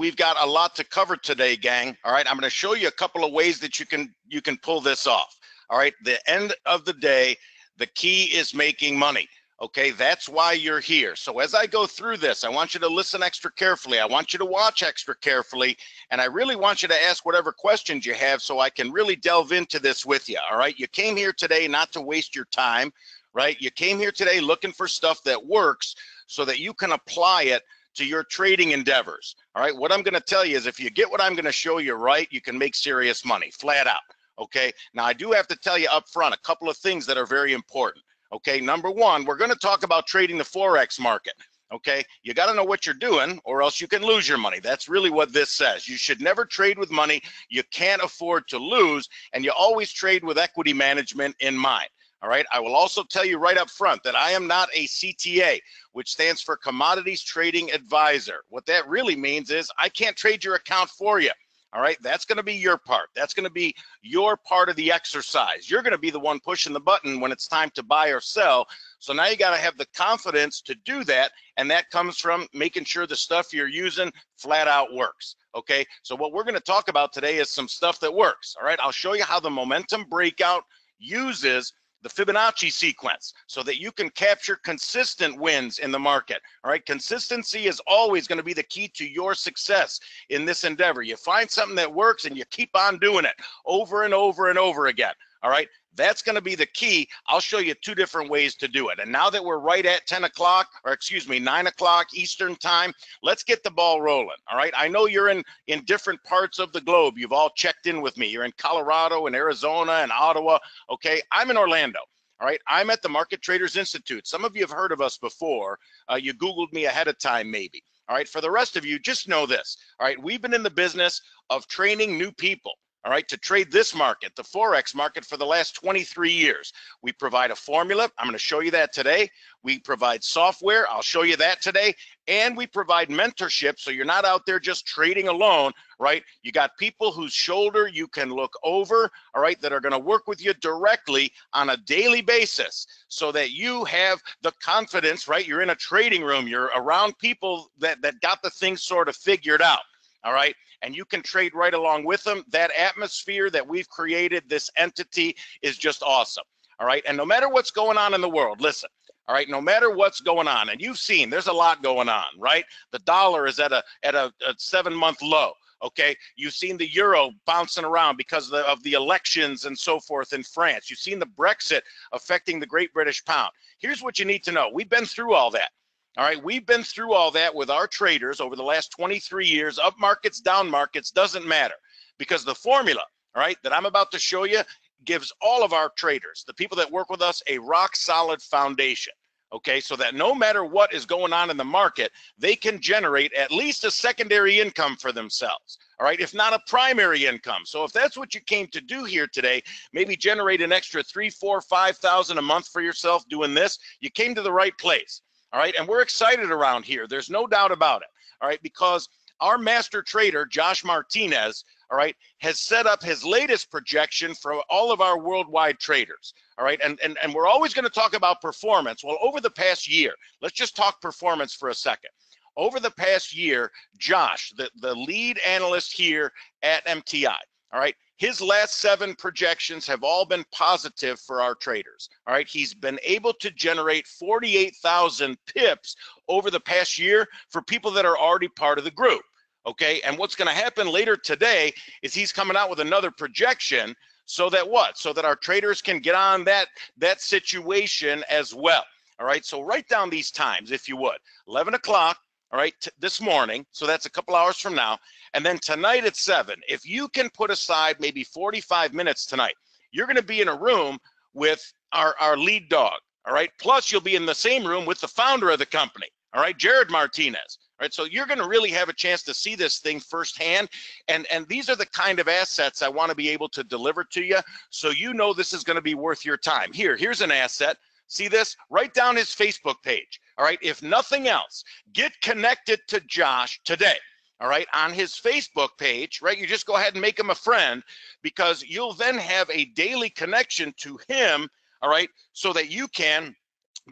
we've got a lot to cover today, gang. All right, I'm going to show you a couple of ways that you can you can pull this off. All right, the end of the day, the key is making money. Okay, that's why you're here. So as I go through this, I want you to listen extra carefully. I want you to watch extra carefully. And I really want you to ask whatever questions you have so I can really delve into this with you. All right, you came here today not to waste your time, right? You came here today looking for stuff that works so that you can apply it to your trading endeavors. All right, what I'm going to tell you is if you get what I'm going to show you right, you can make serious money flat out. Okay, now I do have to tell you up front a couple of things that are very important. Okay, number one, we're going to talk about trading the Forex market. Okay, you got to know what you're doing or else you can lose your money. That's really what this says. You should never trade with money you can't afford to lose, and you always trade with equity management in mind. All right, I will also tell you right up front that I am not a CTA, which stands for Commodities Trading Advisor. What that really means is I can't trade your account for you. All right, that's going to be your part. That's going to be your part of the exercise. You're going to be the one pushing the button when it's time to buy or sell. So now you got to have the confidence to do that. And that comes from making sure the stuff you're using flat out works. Okay, so what we're going to talk about today is some stuff that works. All right, I'll show you how the momentum breakout uses the Fibonacci sequence so that you can capture consistent wins in the market. All right, consistency is always going to be the key to your success in this endeavor. You find something that works and you keep on doing it over and over and over again. All right, that's going to be the key. I'll show you two different ways to do it. And now that we're right at 10 o'clock, or excuse me, 9 o'clock Eastern time, let's get the ball rolling. All right. I know you're in, in different parts of the globe. You've all checked in with me. You're in Colorado and Arizona and Ottawa. Okay. I'm in Orlando. All right, I'm at the Market Traders Institute. Some of you have heard of us before. Uh, you Googled me ahead of time, maybe. All right, for the rest of you, just know this. All right, we've been in the business of training new people all right, to trade this market, the Forex market for the last 23 years. We provide a formula. I'm going to show you that today. We provide software. I'll show you that today. And we provide mentorship. So you're not out there just trading alone, right? You got people whose shoulder you can look over, all right, that are going to work with you directly on a daily basis so that you have the confidence, right? You're in a trading room. You're around people that, that got the things sort of figured out all right and you can trade right along with them. That atmosphere that we've created this entity is just awesome all right? And no matter what's going on in the world listen all right no matter what's going on and you've seen there's a lot going on right? The dollar is at a at a, a seven month low okay? You've seen the euro bouncing around because of the, of the elections and so forth in france. You've seen the brexit affecting the great british pound. Here's what you need to know. We've been through all that all right, we've been through all that with our traders over the last 23 years, up markets, down markets, doesn't matter because the formula, all right, that I'm about to show you gives all of our traders, the people that work with us, a rock solid foundation. Okay, so that no matter what is going on in the market, they can generate at least a secondary income for themselves. All right, if not a primary income. So if that's what you came to do here today, maybe generate an extra three, four, five thousand a month for yourself doing this, you came to the right place. All right. And we're excited around here. There's no doubt about it. All right. Because our master trader, Josh Martinez, all right, has set up his latest projection for all of our worldwide traders. All right. And, and, and we're always going to talk about performance. Well, over the past year, let's just talk performance for a second. Over the past year, Josh, the, the lead analyst here at MTI, all right, his last seven projections have all been positive for our traders. All right, he's been able to generate 48,000 pips over the past year for people that are already part of the group. Okay, and what's going to happen later today is he's coming out with another projection so that what? So that our traders can get on that that situation as well. All right, so write down these times if you would. 11 o'clock, all right, this morning. So that's a couple hours from now. And then tonight at seven, if you can put aside maybe 45 minutes tonight, you're going to be in a room with our, our lead dog. All right. Plus, you'll be in the same room with the founder of the company. All right. Jared Martinez. All right. So you're going to really have a chance to see this thing firsthand. And, and these are the kind of assets I want to be able to deliver to you. So you know this is going to be worth your time. Here, here's an asset. See this? Write down his Facebook page. All right. If nothing else, get connected to Josh today. All right. On his Facebook page, right? You just go ahead and make him a friend because you'll then have a daily connection to him. All right. So that you can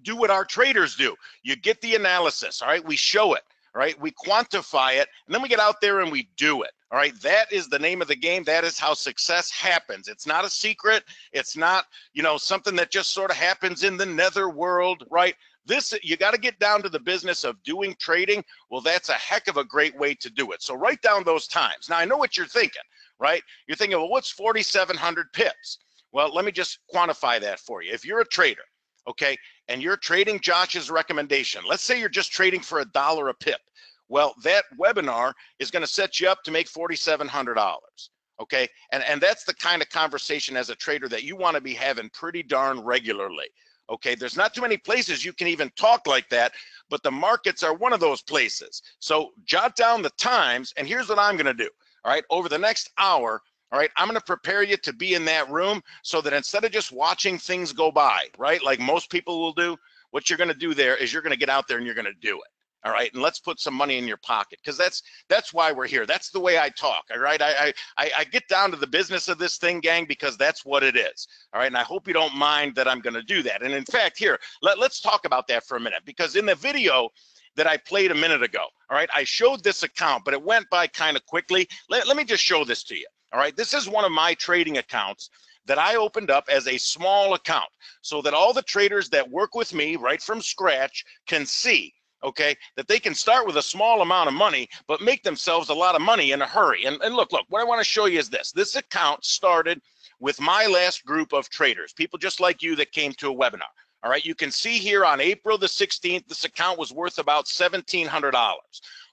do what our traders do. You get the analysis. All right. We show it. Right, we quantify it, and then we get out there and we do it. All right, that is the name of the game. That is how success happens. It's not a secret. It's not, you know, something that just sort of happens in the nether world, right? This, you got to get down to the business of doing trading. Well, that's a heck of a great way to do it. So write down those times. Now, I know what you're thinking, right? You're thinking, well, what's 4,700 pips? Well, let me just quantify that for you. If you're a trader, okay, and you're trading Josh's recommendation, let's say you're just trading for a dollar a pip. Well, that webinar is going to set you up to make $4,700. Okay. And, and that's the kind of conversation as a trader that you want to be having pretty darn regularly. Okay. There's not too many places you can even talk like that, but the markets are one of those places. So jot down the times. And here's what I'm going to do. All right. Over the next hour, all right, I'm going to prepare you to be in that room so that instead of just watching things go by, right, like most people will do, what you're going to do there is you're going to get out there and you're going to do it. All right and let's put some money in your pocket because that's that's why we're here. That's the way i talk all right? I, I i get down to the business of this thing gang because that's what it is all right? And i hope you don't mind that i'm going to do that. And in fact here let, let's talk about that for a minute because in the video that i played a minute ago all right i showed this account but it went by kind of quickly. Let, let me just show this to you all right this is one of my trading accounts that I opened up as a small account so that all the traders that work with me right from scratch can see okay, that they can start with a small amount of money, but make themselves a lot of money in a hurry. And, and look, look, what I want to show you is this. This account started with my last group of traders, people just like you that came to a webinar. All right, you can see here on April the 16th, this account was worth about $1,700.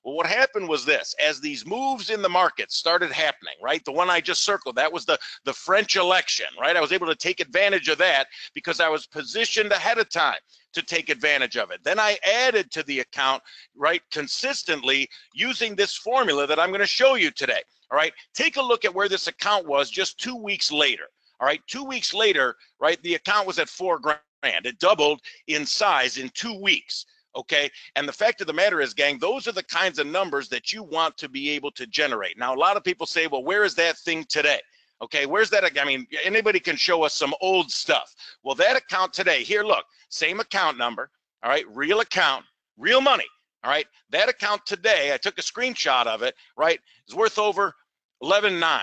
Well, what happened was this, as these moves in the market started happening, right? The one I just circled, that was the, the French election, right? I was able to take advantage of that because I was positioned ahead of time to take advantage of it. Then I added to the account, right, consistently using this formula that I'm going to show you today. All right, take a look at where this account was just two weeks later. All right, two weeks later, right, the account was at four grand. It doubled in size in two weeks okay? And the fact of the matter is gang those are the kinds of numbers that you want to be able to generate. Now a lot of people say well where is that thing today? Okay where's that i mean anybody can show us some old stuff. Well that account today here look same account number all right real account real money all right? That account today i took a screenshot of it right is worth over 11.9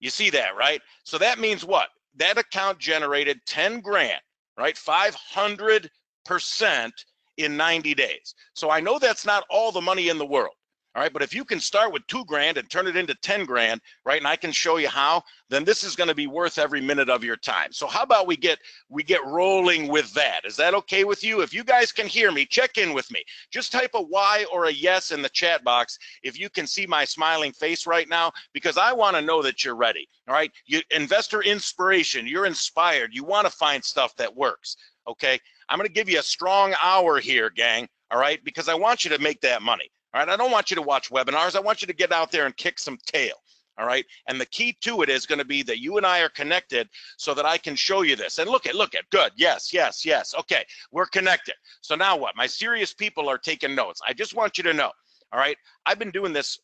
you see that right? So that means what? That account generated 10 grand right? 500 percent in 90 days. So I know that's not all the money in the world. All right, but if you can start with two grand and turn it into 10 grand, right, and I can show you how, then this is going to be worth every minute of your time. So how about we get we get rolling with that? Is that okay with you? If you guys can hear me, check in with me. Just type a Y or a yes in the chat box if you can see my smiling face right now, because I want to know that you're ready. All right, you investor inspiration, you're inspired. You want to find stuff that works. Okay, I'm going to give you a strong hour here, gang. All right, because I want you to make that money. All right, I don't want you to watch webinars. I want you to get out there and kick some tail. All right, and the key to it is going to be that you and I are connected so that I can show you this. And look at, look at, good, yes, yes, yes. Okay, we're connected. So now what? My serious people are taking notes. I just want you to know. All right, I've been doing this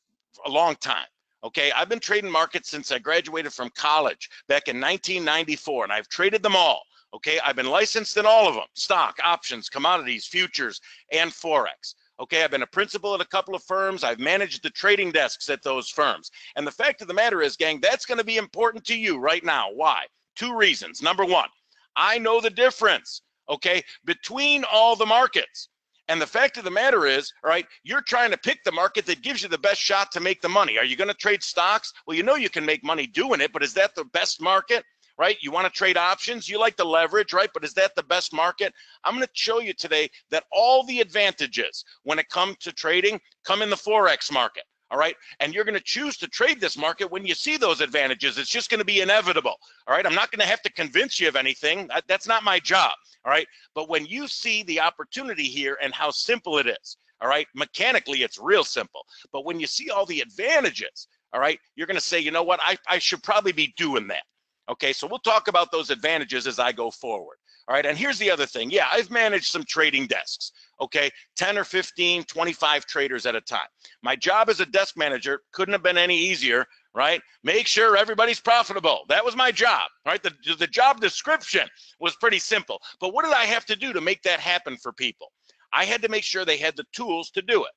a long time. Okay, I've been trading markets since I graduated from college back in 1994, and I've traded them all. Okay, I've been licensed in all of them stock, options, commodities, futures, and Forex. Okay, I've been a principal at a couple of firms. I've managed the trading desks at those firms. And the fact of the matter is, gang, that's going to be important to you right now. Why? Two reasons. Number one, I know the difference, okay, between all the markets. And the fact of the matter is, all right, you're trying to pick the market that gives you the best shot to make the money. Are you going to trade stocks? Well, you know you can make money doing it, but is that the best market? Right? You want to trade options, you like the leverage, right? But is that the best market? I'm going to show you today that all the advantages when it comes to trading come in the Forex market. All right. And you're going to choose to trade this market when you see those advantages. It's just going to be inevitable. All right. I'm not going to have to convince you of anything. That's not my job. All right. But when you see the opportunity here and how simple it is, all right, mechanically, it's real simple. But when you see all the advantages, all right, you're going to say, you know what, I, I should probably be doing that. Okay, so we'll talk about those advantages as I go forward. All right, and here's the other thing. Yeah, I've managed some trading desks, okay, 10 or 15, 25 traders at a time. My job as a desk manager couldn't have been any easier, right? Make sure everybody's profitable. That was my job, right? The, the job description was pretty simple. But what did I have to do to make that happen for people? I had to make sure they had the tools to do it.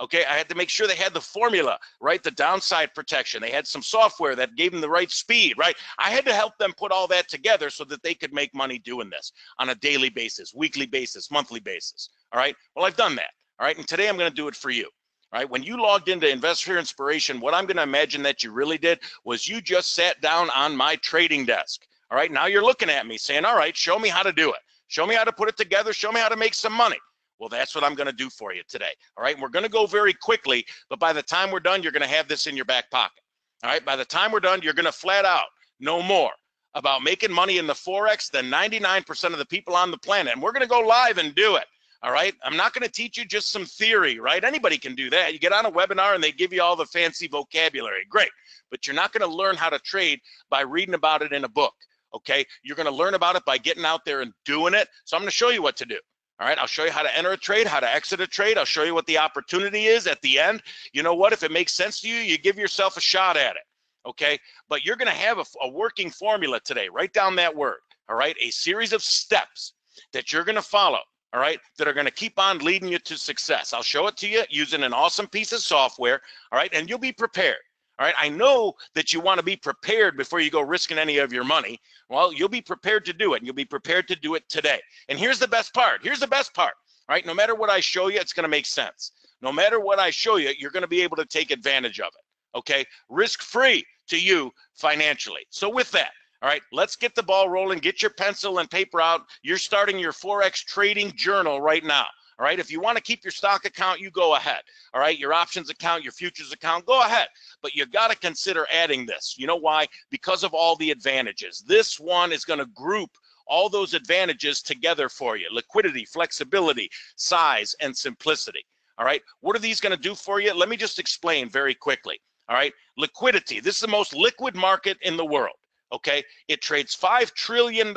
Okay, I had to make sure they had the formula, right? The downside protection. They had some software that gave them the right speed, right? I had to help them put all that together so that they could make money doing this on a daily basis, weekly basis, monthly basis. All right. Well, I've done that. All right. And today I'm going to do it for you. All right. When you logged into Investor Inspiration, what I'm going to imagine that you really did was you just sat down on my trading desk. All right. Now you're looking at me saying, all right, show me how to do it. Show me how to put it together. Show me how to make some money. Well, that's what I'm going to do for you today. All right. We're going to go very quickly, but by the time we're done, you're going to have this in your back pocket. All right. By the time we're done, you're going to flat out know more about making money in the Forex than 99% of the people on the planet. And we're going to go live and do it. All right. I'm not going to teach you just some theory, right? Anybody can do that. You get on a webinar and they give you all the fancy vocabulary. Great. But you're not going to learn how to trade by reading about it in a book. Okay. You're going to learn about it by getting out there and doing it. So I'm going to show you what to do. All right, I'll show you how to enter a trade, how to exit a trade. I'll show you what the opportunity is at the end. You know what? If it makes sense to you, you give yourself a shot at it. Okay, but you're going to have a, a, working formula today. Write down that word. All right, a series of steps that you're going to follow. All right, that are going to keep on leading you to success. I'll show it to you using an awesome piece of software. All right, and you'll be prepared. All right, I know that you want to be prepared before you go risking any of your money. Well, you'll be prepared to do it, and you'll be prepared to do it today. And here's the best part. Here's the best part. Right, no matter what I show you, it's going to make sense. No matter what I show you, you're going to be able to take advantage of it. Okay, risk free to you financially. So with that, all right, let's get the ball rolling. Get your pencil and paper out. You're starting your Forex trading journal right now. All right. If you want to keep your stock account, you go ahead. All right. Your options account, your futures account, go ahead. But you got to consider adding this. You know why? Because of all the advantages. This one is going to group all those advantages together for you liquidity, flexibility, size, and simplicity. All right. What are these going to do for you? Let me just explain very quickly. All right. Liquidity. This is the most liquid market in the world. Okay. It trades $5 trillion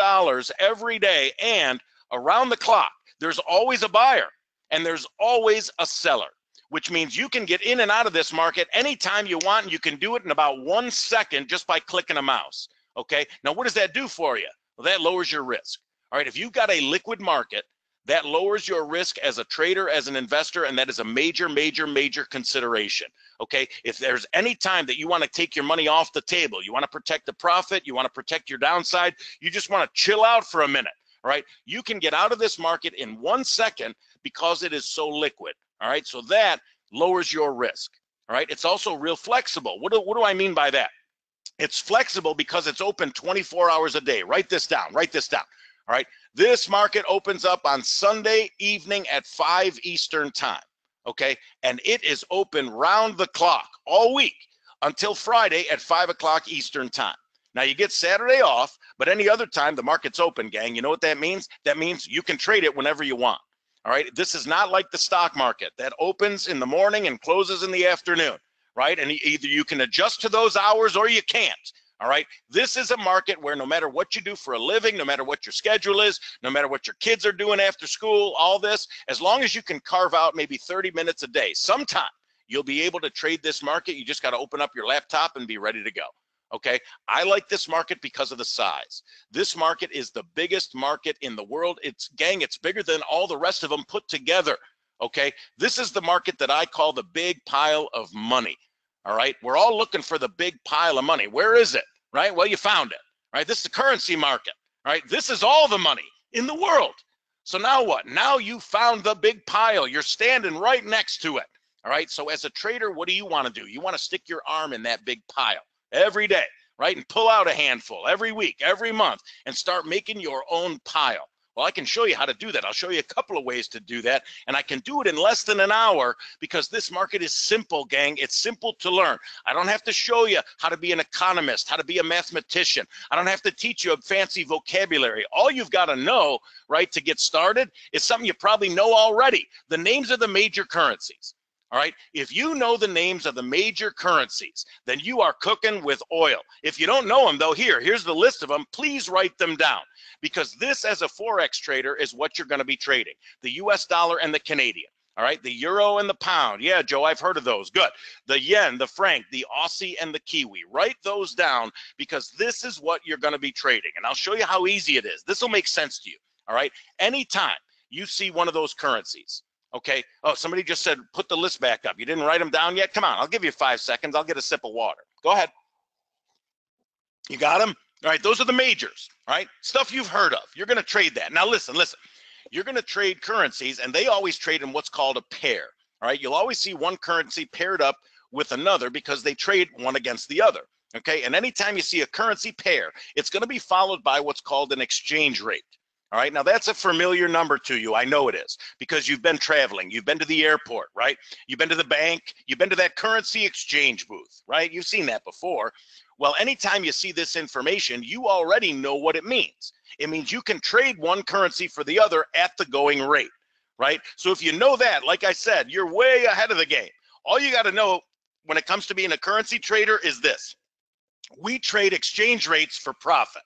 every day and around the clock. There's always a buyer and there's always a seller, which means you can get in and out of this market anytime you want, and you can do it in about one second just by clicking a mouse. Okay. Now, what does that do for you? Well, that lowers your risk. All right. If you've got a liquid market, that lowers your risk as a trader, as an investor, and that is a major, major, major consideration. Okay. If there's any time that you want to take your money off the table, you want to protect the profit, you want to protect your downside, you just want to chill out for a minute right? You can get out of this market in one second because it is so liquid, all right? So that lowers your risk, all right? It's also real flexible. What do, what do I mean by that? It's flexible because it's open 24 hours a day. Write this down, write this down, all right? This market opens up on Sunday evening at 5 Eastern time, okay? And it is open round the clock all week until Friday at 5 o'clock Eastern time. Now you get Saturday off, but any other time the market's open, gang. You know what that means? That means you can trade it whenever you want. All right. This is not like the stock market that opens in the morning and closes in the afternoon, right? And either you can adjust to those hours or you can't. All right. This is a market where no matter what you do for a living, no matter what your schedule is, no matter what your kids are doing after school, all this, as long as you can carve out maybe 30 minutes a day, sometime you'll be able to trade this market. You just got to open up your laptop and be ready to go. Okay. I like this market because of the size. This market is the biggest market in the world. It's gang, it's bigger than all the rest of them put together. Okay. This is the market that I call the big pile of money. All right. We're all looking for the big pile of money. Where is it? Right. Well, you found it. Right. This is the currency market. Right. This is all the money in the world. So now what? Now you found the big pile. You're standing right next to it. All right. So as a trader, what do you want to do? You want to stick your arm in that big pile every day, right? And pull out a handful every week, every month, and start making your own pile. Well, I can show you how to do that. I'll show you a couple of ways to do that. And I can do it in less than an hour because this market is simple, gang. It's simple to learn. I don't have to show you how to be an economist, how to be a mathematician. I don't have to teach you a fancy vocabulary. All you've got to know, right, to get started is something you probably know already. The names of the major currencies. All right. If you know the names of the major currencies, then you are cooking with oil. If you don't know them, though, here, here's the list of them. Please write them down because this, as a Forex trader, is what you're going to be trading the US dollar and the Canadian. All right. The euro and the pound. Yeah, Joe, I've heard of those. Good. The yen, the franc, the Aussie, and the Kiwi. Write those down because this is what you're going to be trading. And I'll show you how easy it is. This will make sense to you. All right. Anytime you see one of those currencies, Okay. Oh, somebody just said, put the list back up. You didn't write them down yet? Come on, I'll give you five seconds. I'll get a sip of water. Go ahead. You got them? All right. Those are the majors. Right. Stuff you've heard of. You're going to trade that. Now, listen, listen. You're going to trade currencies, and they always trade in what's called a pair. All right. You'll always see one currency paired up with another because they trade one against the other. Okay. And anytime you see a currency pair, it's going to be followed by what's called an exchange rate. All right. Now that's a familiar number to you. I know it is because you've been traveling. You've been to the airport, right? You've been to the bank. You've been to that currency exchange booth, right? You've seen that before. Well, anytime you see this information, you already know what it means. It means you can trade one currency for the other at the going rate, right? So if you know that, like I said, you're way ahead of the game. All you got to know when it comes to being a currency trader is this. We trade exchange rates for profit.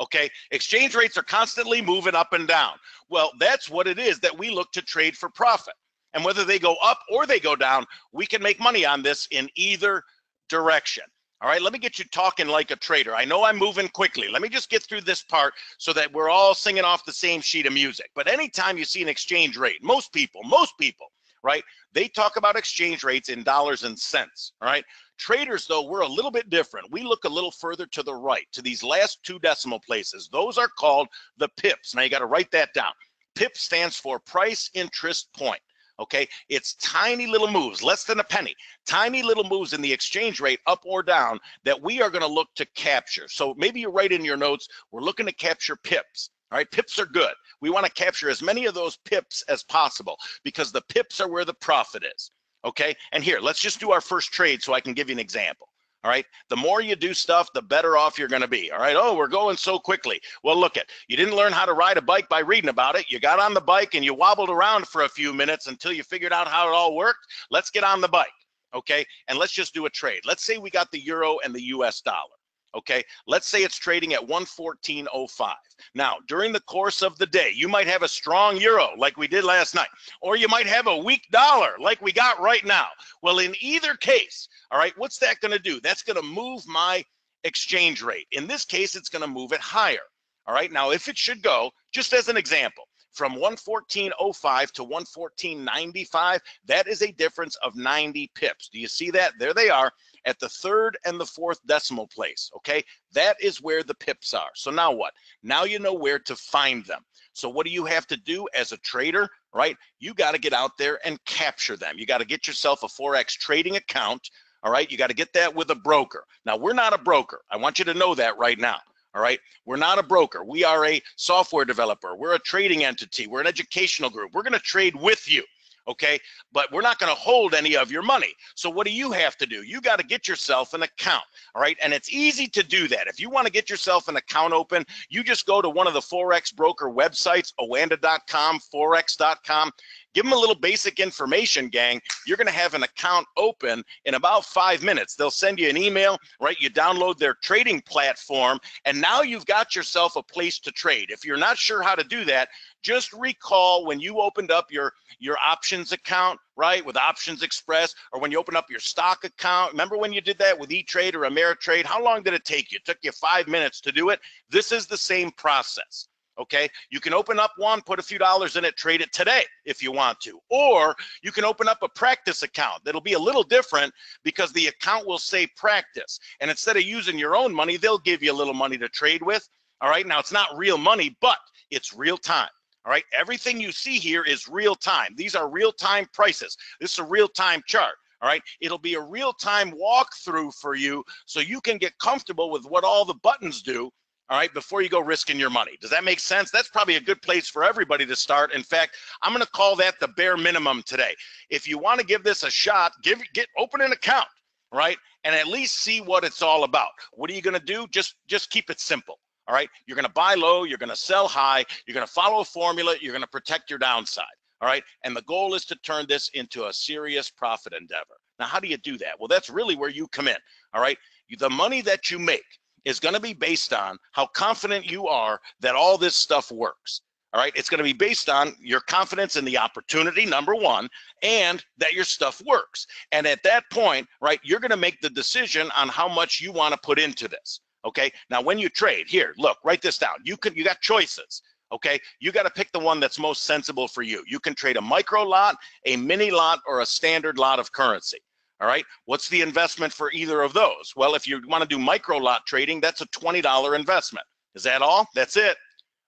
Okay, exchange rates are constantly moving up and down. Well, that's what it is that we look to trade for profit. And whether they go up or they go down, we can make money on this in either direction. All right, let me get you talking like a trader. I know I'm moving quickly. Let me just get through this part so that we're all singing off the same sheet of music. But anytime you see an exchange rate, most people, most people, right, they talk about exchange rates in dollars and cents. All right, Traders, though, we're a little bit different. We look a little further to the right, to these last two decimal places. Those are called the pips. Now you got to write that down. PIP stands for price interest point. Okay, it's tiny little moves, less than a penny, tiny little moves in the exchange rate up or down that we are going to look to capture. So maybe you write in your notes, we're looking to capture pips. All right, pips are good. We want to capture as many of those pips as possible because the pips are where the profit is. Okay. And here, let's just do our first trade so I can give you an example. All right. The more you do stuff, the better off you're going to be. All right. Oh, we're going so quickly. Well, look at you didn't learn how to ride a bike by reading about it. You got on the bike and you wobbled around for a few minutes until you figured out how it all worked. Let's get on the bike. Okay. And let's just do a trade. Let's say we got the euro and the US dollar. Okay, let's say it's trading at 114.05. Now, during the course of the day, you might have a strong euro like we did last night, or you might have a weak dollar like we got right now. Well, in either case, all right, what's that going to do? That's going to move my exchange rate. In this case, it's going to move it higher. All right, now if it should go, just as an example, from 114.05 to 114.95, that is a difference of 90 pips. Do you see that? There they are at the third and the fourth decimal place, okay? That is where the pips are. So now what? Now you know where to find them. So what do you have to do as a trader, right? You got to get out there and capture them. You got to get yourself a Forex trading account, all right? You got to get that with a broker. Now, we're not a broker. I want you to know that right now. All right. We're not a broker. We are a software developer. We're a trading entity. We're an educational group. We're going to trade with you okay? But we're not going to hold any of your money. So what do you have to do? You got to get yourself an account, all right? And it's easy to do that. If you want to get yourself an account open, you just go to one of the Forex broker websites, oanda.com, forex.com. Give them a little basic information, gang. You're going to have an account open in about five minutes. They'll send you an email, right? You download their trading platform, and now you've got yourself a place to trade. If you're not sure how to do that, just recall when you opened up your your options account right with optionsXpress or when you open up your stock account remember when you did that with e-trade or ameritrade how long did it take you it took you five minutes to do it this is the same process okay you can open up one put a few dollars in it trade it today if you want to or you can open up a practice account that'll be a little different because the account will say practice and instead of using your own money they'll give you a little money to trade with all right now it's not real money but it's real time all right, everything you see here is real time. These are real time prices. This is a real time chart. All right, it'll be a real time walkthrough for you so you can get comfortable with what all the buttons do. All right, before you go risking your money. Does that make sense? That's probably a good place for everybody to start. In fact, I'm going to call that the bare minimum today. If you want to give this a shot, give get open an account, right? And at least see what it's all about. What are you going to do? Just just keep it simple. All right. You're going to buy low. You're going to sell high. You're going to follow a formula. You're going to protect your downside. All right. And the goal is to turn this into a serious profit endeavor. Now, how do you do that? Well, that's really where you come in. All right. The money that you make is going to be based on how confident you are that all this stuff works. All right. It's going to be based on your confidence in the opportunity, number one, and that your stuff works. And at that point, right, you're going to make the decision on how much you want to put into this. Okay. Now, when you trade, here, look, write this down. You can, you got choices. Okay, you got to pick the one that's most sensible for you. You can trade a micro lot, a mini lot, or a standard lot of currency. All right, what's the investment for either of those? Well, if you want to do micro lot trading, that's a $20 investment. Is that all? That's it.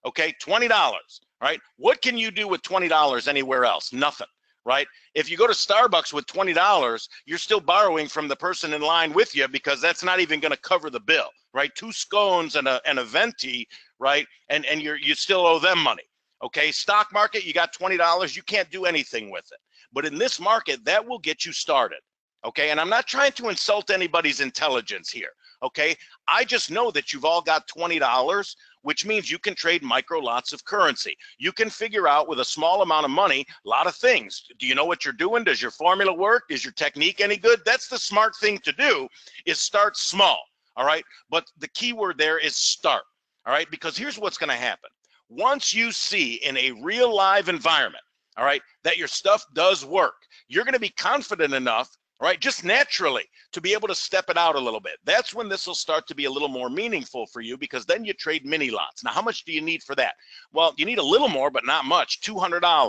Okay, $20. All right, what can you do with $20 anywhere else? Nothing right? If you go to Starbucks with $20, you're still borrowing from the person in line with you because that's not even going to cover the bill, right? Two scones and a, and a venti, right? And, and you're, you still owe them money. Okay, stock market, you got $20, you can't do anything with it. But in this market, that will get you started. Okay, and I'm not trying to insult anybody's intelligence here. Okay, I just know that you've all got $20 which means you can trade micro lots of currency. You can figure out with a small amount of money a lot of things. Do you know what you're doing? Does your formula work? Is your technique any good? That's the smart thing to do is start small. All right. But the key word there is start. All right. Because here's what's going to happen. Once you see in a real live environment, all right, that your stuff does work, you're going to be confident enough right? Just naturally to be able to step it out a little bit. That's when this will start to be a little more meaningful for you because then you trade mini lots. Now, how much do you need for that? Well, you need a little more, but not much, $200.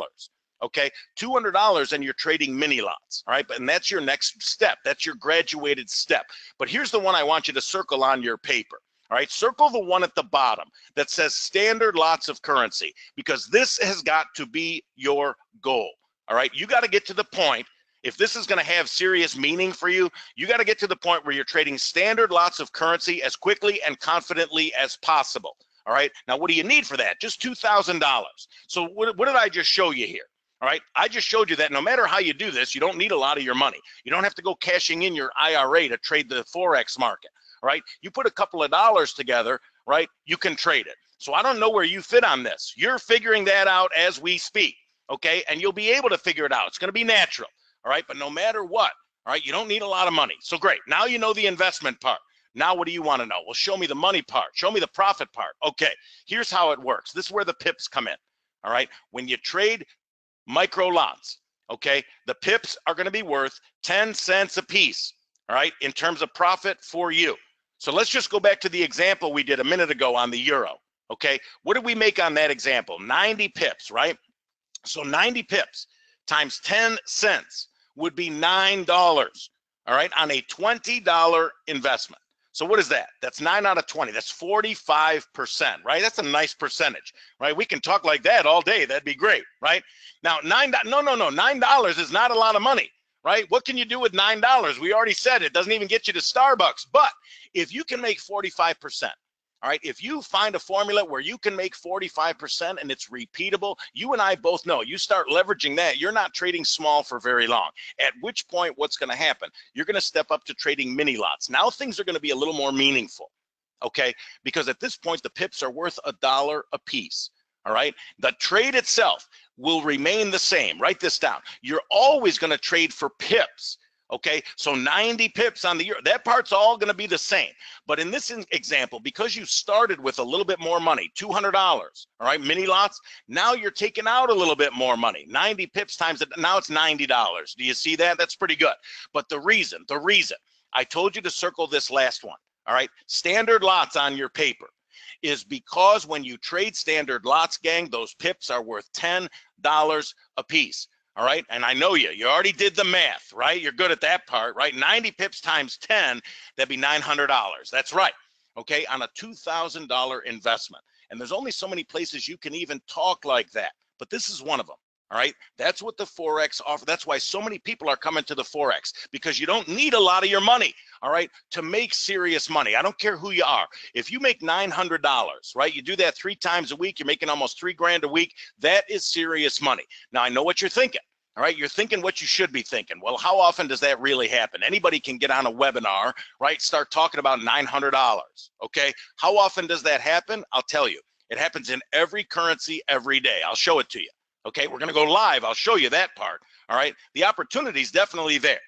Okay, $200 and you're trading mini lots, all right? And that's your next step. That's your graduated step. But here's the one I want you to circle on your paper. All right, circle the one at the bottom that says standard lots of currency because this has got to be your goal. All right, you got to get to the point if this is going to have serious meaning for you, you got to get to the point where you're trading standard lots of currency as quickly and confidently as possible. All right. Now, what do you need for that? Just $2,000. So what, what did I just show you here? All right. I just showed you that no matter how you do this, you don't need a lot of your money. You don't have to go cashing in your IRA to trade the Forex market. All right. You put a couple of dollars together, right? You can trade it. So I don't know where you fit on this. You're figuring that out as we speak. Okay. And you'll be able to figure it out. It's going to be natural. All right. But no matter what, all right, you don't need a lot of money. So great. Now you know the investment part. Now, what do you want to know? Well, show me the money part. Show me the profit part. Okay, here's how it works. This is where the pips come in. All right, when you trade micro lots, okay, the pips are going to be worth 10 cents a piece. All right, in terms of profit for you. So let's just go back to the example we did a minute ago on the euro. Okay, what did we make on that example? 90 pips, right? So 90 pips times 10 cents would be $9, all right, on a $20 investment. So what is that? That's nine out of 20. That's 45%, right? That's a nice percentage, right? We can talk like that all day. That'd be great, right? Now, nine, no, no, no, $9 is not a lot of money, right? What can you do with $9? We already said it doesn't even get you to Starbucks. But if you can make 45%, all right, if you find a formula where you can make 45% and it's repeatable, you and I both know you start leveraging that, you're not trading small for very long. At which point, what's going to happen? You're going to step up to trading mini lots. Now things are going to be a little more meaningful, okay? Because at this point, the pips are worth a dollar a piece. All right. The trade itself will remain the same. Write this down. You're always going to trade for pips okay? So 90 pips on the euro that part's all going to be the same. But in this example because you started with a little bit more money $200 all right mini lots now you're taking out a little bit more money 90 pips times it now it's $90 do you see that? That's pretty good. But the reason the reason i told you to circle this last one all right? Standard lots on your paper is because when you trade standard lots gang those pips are worth $10 a piece all right. And I know you, you already did the math, right? You're good at that part, right? 90 pips times 10, that'd be $900. That's right. Okay. On a $2,000 investment. And there's only so many places you can even talk like that, but this is one of them. All right. That's what the Forex offer. That's why so many people are coming to the Forex because you don't need a lot of your money. All right. To make serious money. I don't care who you are. If you make $900, right, you do that three times a week, you're making almost three grand a week. That is serious money. Now, I know what you're thinking. All right, you're thinking what you should be thinking. Well, how often does that really happen? Anybody can get on a webinar, right? Start talking about $900. Okay, how often does that happen? I'll tell you. It happens in every currency every day. I'll show it to you. Okay, we're going to go live. I'll show you that part. All right, the opportunity is definitely there.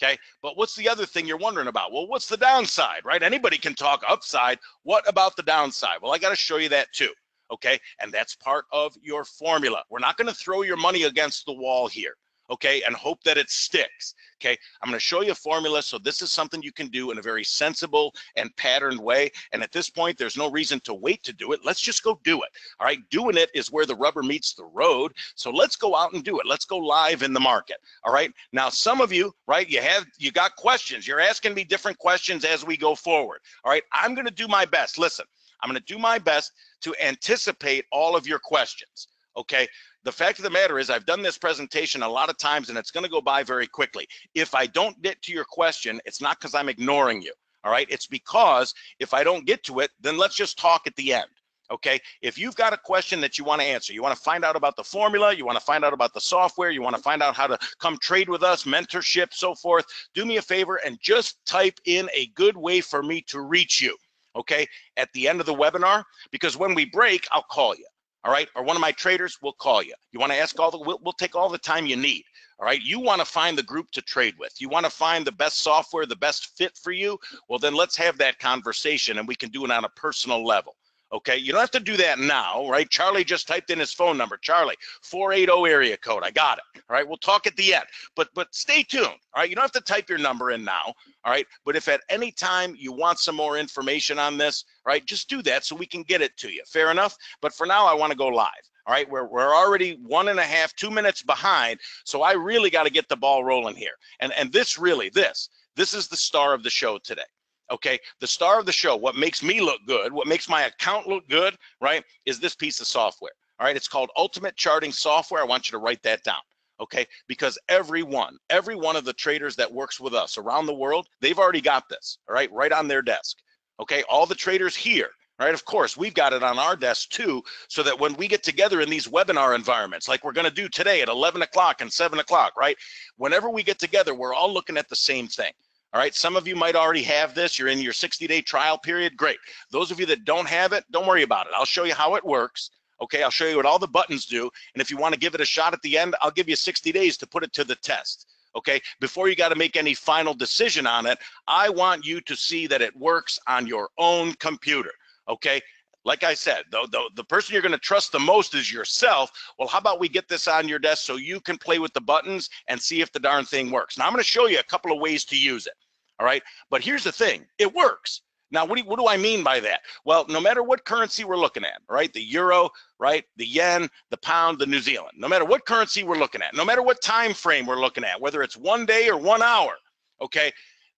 Okay, but what's the other thing you're wondering about? Well, what's the downside, right? Anybody can talk upside. What about the downside? Well, I got to show you that too okay? And that's part of your formula. We're not gonna throw your money against the wall here, okay, and hope that it sticks. Okay, I'm going to show you a formula. So this is something you can do in a very sensible and patterned way. And at this point, there's no reason to wait to do it. Let's just go do it. All right, doing it is where the rubber meets the road. So let's go out and do it. Let's go live in the market. All right. Now, some of you, right, you have you got questions. You're asking me different questions as we go forward. All right, I'm going to do my best. Listen, I'm going to do my best to anticipate all of your questions. Okay, the fact of the matter is I've done this presentation a lot of times and it's going to go by very quickly. If I don't get to your question, it's not because I'm ignoring you. All right. It's because if I don't get to it, then let's just talk at the end. Okay. If you've got a question that you want to answer, you want to find out about the formula, you want to find out about the software, you want to find out how to come trade with us, mentorship, so forth, do me a favor and just type in a good way for me to reach you. Okay. At the end of the webinar, because when we break, I'll call you all right? Or one of my traders will call you. You want to ask all the, we'll, we'll take all the time you need, all right? You want to find the group to trade with. You want to find the best software, the best fit for you. Well, then let's have that conversation and we can do it on a personal level. Okay, you don't have to do that now, right? Charlie just typed in his phone number. Charlie, 480 area code. I got it. All right, we'll talk at the end. But but stay tuned. All right, you don't have to type your number in now. All right, but if at any time you want some more information on this, right, just do that so we can get it to you. Fair enough. But for now, I want to go live. All right, we're, we're already one and a half, two minutes behind. So I really got to get the ball rolling here. And and this really, this, this is the star of the show today okay? The star of the show what makes me look good what makes my account look good right is this piece of software all right? It's called ultimate charting software. I want you to write that down okay? Because every one every one of the traders that works with us around the world they've already got this all right right on their desk okay? All the traders here right? Of course we've got it on our desk too so that when we get together in these webinar environments like we're going to do today at 11 o'clock and 7 o'clock right? Whenever we get together we're all looking at the same thing all right, some of you might already have this. You're in your 60 day trial period. Great. Those of you that don't have it, don't worry about it. I'll show you how it works. Okay, I'll show you what all the buttons do. And if you want to give it a shot at the end, I'll give you 60 days to put it to the test. Okay, before you got to make any final decision on it, I want you to see that it works on your own computer. Okay, like I said, the, the, the person you're going to trust the most is yourself. Well, how about we get this on your desk so you can play with the buttons and see if the darn thing works. Now, I'm going to show you a couple of ways to use it. All right. But here's the thing it works. Now, what do, what do I mean by that? Well, no matter what currency we're looking at, right? The euro, right? The yen, the pound, the New Zealand. No matter what currency we're looking at, no matter what time frame we're looking at, whether it's one day or one hour, okay?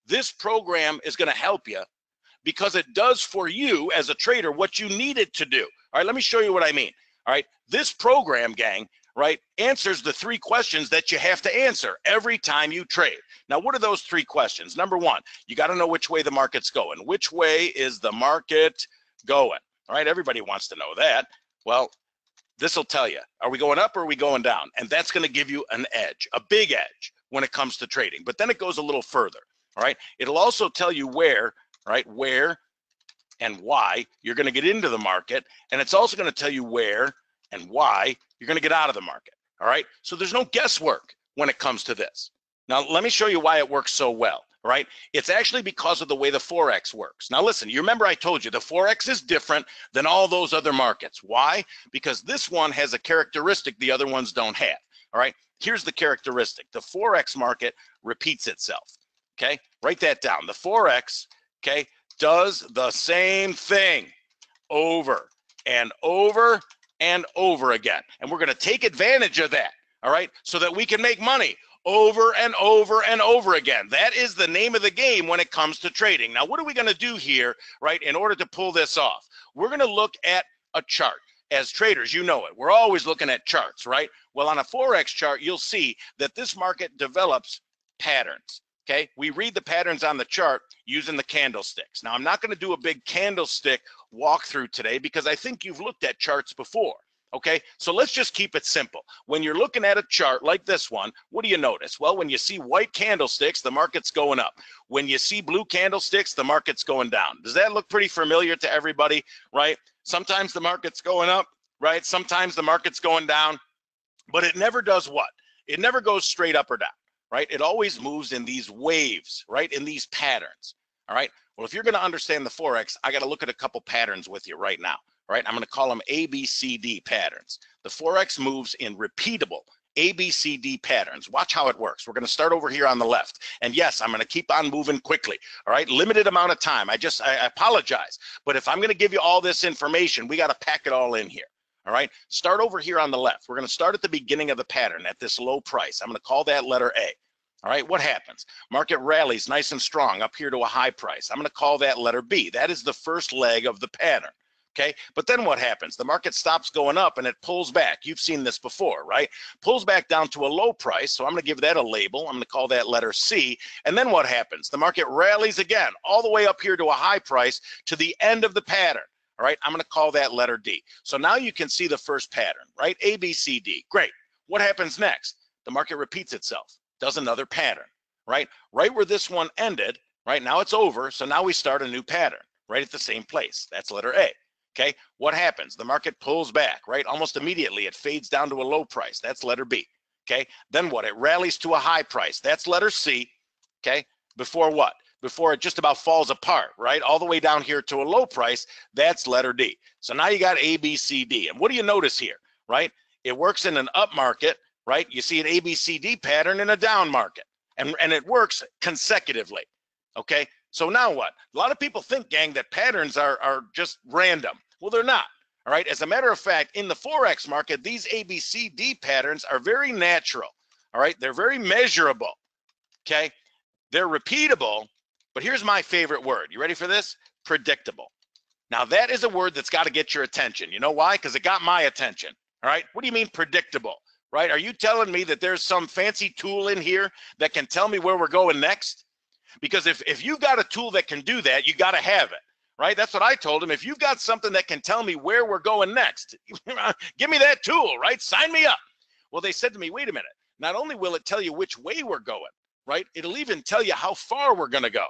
This program is going to help you because it does for you as a trader what you need it to do. All right, let me show you what I mean. All right, this program, gang, right, answers the three questions that you have to answer every time you trade. Now, what are those three questions? Number one, you got to know which way the market's going. Which way is the market going? All right, everybody wants to know that. Well, this will tell you, are we going up or are we going down? And that's going to give you an edge, a big edge when it comes to trading. But then it goes a little further. All right, it'll also tell you where right? Where and why you're going to get into the market. And it's also going to tell you where and why you're going to get out of the market. All right. So there's no guesswork when it comes to this. Now, let me show you why it works so well. Right? It's actually because of the way the Forex works. Now, listen, you remember I told you the Forex is different than all those other markets. Why? Because this one has a characteristic the other ones don't have. All right. Here's the characteristic the Forex market repeats itself. Okay. Write that down. The Forex okay, does the same thing over and over and over again. And we're going to take advantage of that, all right, so that we can make money over and over and over again. That is the name of the game when it comes to trading. Now, what are we going to do here, right, in order to pull this off? We're going to look at a chart. As traders, you know it. We're always looking at charts, right? Well, on a Forex chart, you'll see that this market develops patterns. Okay, we read the patterns on the chart using the candlesticks. Now, I'm not going to do a big candlestick walkthrough today because I think you've looked at charts before. Okay, so let's just keep it simple. When you're looking at a chart like this one, what do you notice? Well, when you see white candlesticks, the market's going up. When you see blue candlesticks, the market's going down. Does that look pretty familiar to everybody, right? Sometimes the market's going up, right? Sometimes the market's going down, but it never does what? It never goes straight up or down right? It always moves in these waves, right? In these patterns, all right? Well, if you're gonna understand the Forex, I gotta look at a couple patterns with you right now, right? I'm gonna call them A, B, C, D patterns. The Forex moves in repeatable, ABCD patterns. Watch how it works. We're going to start over here on the left. And yes, I'm going to keep on moving quickly. All right, limited amount of time. I just, I apologize. But if I'm going to give you all this information, we got to pack it all in here. All right, start over here on the left. We're going to start at the beginning of the pattern at this low price. I'm going to call that letter A. All right, what happens? Market rallies nice and strong up here to a high price. I'm going to call that letter B. That is the first leg of the pattern. Okay, but then what happens? The market stops going up and it pulls back. You've seen this before, right? Pulls back down to a low price. So I'm going to give that a label. I'm going to call that letter C. And then what happens? The market rallies again all the way up here to a high price to the end of the pattern. All right, I'm going to call that letter D. So now you can see the first pattern, right? A, B, C, D. Great. What happens next? The market repeats itself, does another pattern, right? Right where this one ended, right? Now it's over. So now we start a new pattern right at the same place. That's letter A. Okay, what happens? The market pulls back, right? Almost immediately, it fades down to a low price. That's letter B. Okay, then what? It rallies to a high price. That's letter C. Okay, before what? Before it just about falls apart, right? All the way down here to a low price. That's letter D. So now you got A, B, C, D. And what do you notice here, right? It works in an up market, right? You see an A, B, C, D pattern in a down market, and, and it works consecutively. Okay, so now what? A lot of people think, gang, that patterns are, are just random. Well, they're not. All right. As a matter of fact, in the Forex market, these ABCD patterns are very natural. All right. They're very measurable. Okay. They're repeatable. But here's my favorite word. You ready for this? Predictable. Now, that is a word that's got to get your attention. You know why? Because it got my attention. All right. What do you mean predictable? Right. Are you telling me that there's some fancy tool in here that can tell me where we're going next? Because if, if you've got a tool that can do that, you got to have it, right? That's what I told him. If you've got something that can tell me where we're going next, give me that tool, right? Sign me up. Well, they said to me, wait a minute. Not only will it tell you which way we're going, right? It'll even tell you how far we're going to go.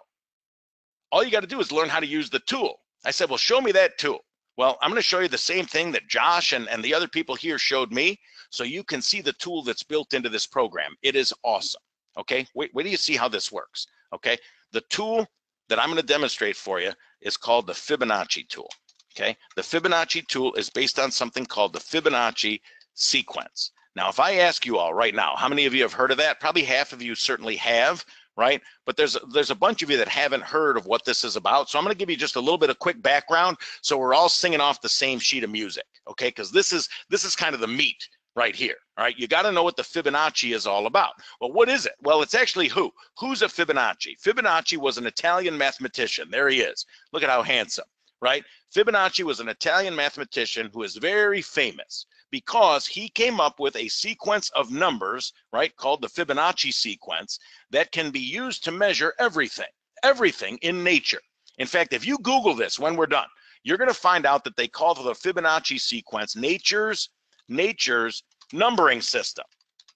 All you got to do is learn how to use the tool. I said, well, show me that tool. Well, I'm going to show you the same thing that Josh and, and the other people here showed me so you can see the tool that's built into this program. It is awesome. Okay, wait, wait do you see how this works? Okay, the tool that I'm going to demonstrate for you is called the Fibonacci tool. Okay, the Fibonacci tool is based on something called the Fibonacci sequence. Now, if I ask you all right now, how many of you have heard of that? Probably half of you certainly have, right? But there's there's a bunch of you that haven't heard of what this is about. So I'm going to give you just a little bit of quick background, so we're all singing off the same sheet of music, okay? Because this is this is kind of the meat right here. All right, you got to know what the Fibonacci is all about. Well, what is it? Well, it's actually who? Who's a Fibonacci? Fibonacci was an Italian mathematician. There he is. Look at how handsome, right? Fibonacci was an Italian mathematician who is very famous because he came up with a sequence of numbers, right, called the Fibonacci sequence that can be used to measure everything, everything in nature. In fact, if you Google this when we're done, you're going to find out that they call the Fibonacci sequence nature's nature's numbering system.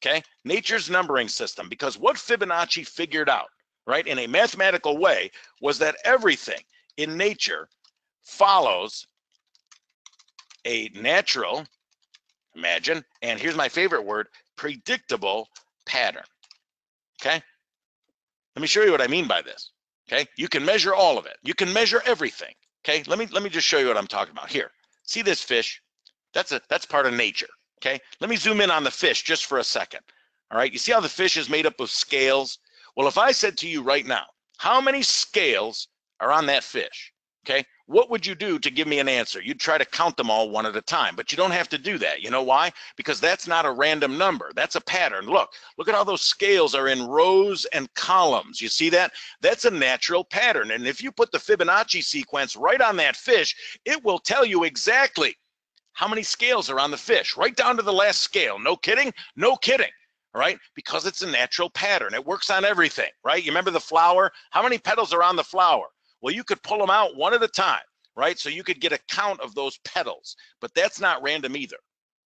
Okay, nature's numbering system, because what Fibonacci figured out, right, in a mathematical way, was that everything in nature follows a natural, imagine, and here's my favorite word, predictable pattern. Okay, let me show you what I mean by this. Okay, you can measure all of it. You can measure everything. Okay, let me let me just show you what I'm talking about here. See this fish? That's a that's part of nature. Okay, let me zoom in on the fish just for a second. All right, you see how the fish is made up of scales? Well, if I said to you right now, how many scales are on that fish? Okay, what would you do to give me an answer? You'd try to count them all one at a time, but you don't have to do that. You know why? Because that's not a random number. That's a pattern. Look, look at how those scales are in rows and columns. You see that? That's a natural pattern. And if you put the Fibonacci sequence right on that fish, it will tell you exactly how many scales are on the fish, right down to the last scale. No kidding, no kidding. All right, because it's a natural pattern. It works on everything, right? You remember the flower? How many petals are on the flower? Well, you could pull them out one at a time, right? So you could get a count of those petals, but that's not random either.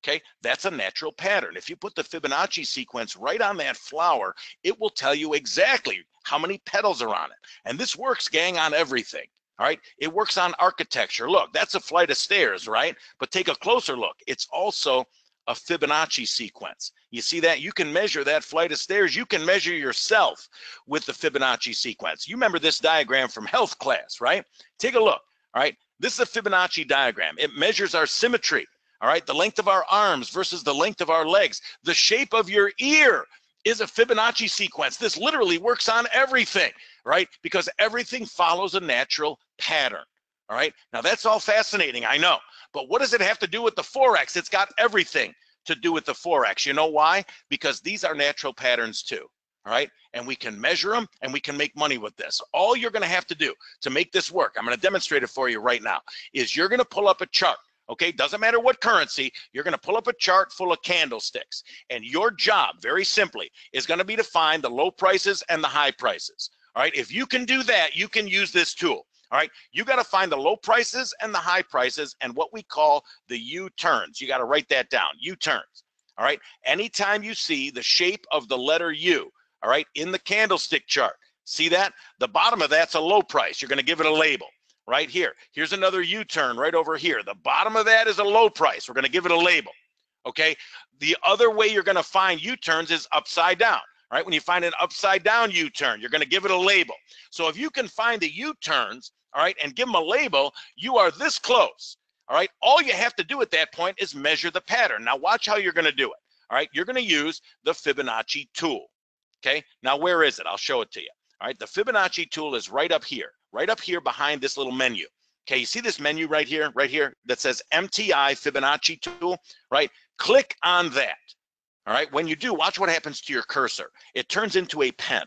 Okay, that's a natural pattern. If you put the Fibonacci sequence right on that flower, it will tell you exactly how many petals are on it. And this works, gang, on everything. All right, it works on architecture. Look, that's a flight of stairs, right? But take a closer look. It's also a Fibonacci sequence. You see that? You can measure that flight of stairs. You can measure yourself with the Fibonacci sequence. You remember this diagram from health class, right? Take a look. All right, this is a Fibonacci diagram. It measures our symmetry. All right, the length of our arms versus the length of our legs, the shape of your ear is a Fibonacci sequence. This literally works on everything, right? Because everything follows a natural pattern. All right, now that's all fascinating, I know. But what does it have to do with the Forex? It's got everything to do with the Forex. You know why? Because these are natural patterns too. All right, and we can measure them and we can make money with this. All you're going to have to do to make this work, I'm going to demonstrate it for you right now, is you're going to pull up a chart. Okay, doesn't matter what currency, you're going to pull up a chart full of candlesticks. And your job, very simply, is going to be to find the low prices and the high prices. All right, if you can do that, you can use this tool. All right, you got to find the low prices and the high prices and what we call the U turns. You got to write that down U turns. All right, anytime you see the shape of the letter U, all right, in the candlestick chart, see that? The bottom of that's a low price. You're going to give it a label right here. Here's another U turn right over here. The bottom of that is a low price. We're going to give it a label. Okay, the other way you're going to find U turns is upside down right? When you find an upside down U-turn, you're going to give it a label. So if you can find the U-turns all right, and give them a label, you are this close. All right, all you have to do at that point is measure the pattern. Now watch how you're gonna do it. All right, you're gonna use the Fibonacci tool. Okay, now where is it? I'll show it to you. All right, the Fibonacci tool is right up here, right up here behind this little menu. Okay, you see this menu right here, right here that says MTI Fibonacci tool, right? Click on that. All right, when you do, watch what happens to your cursor. It turns into a pen.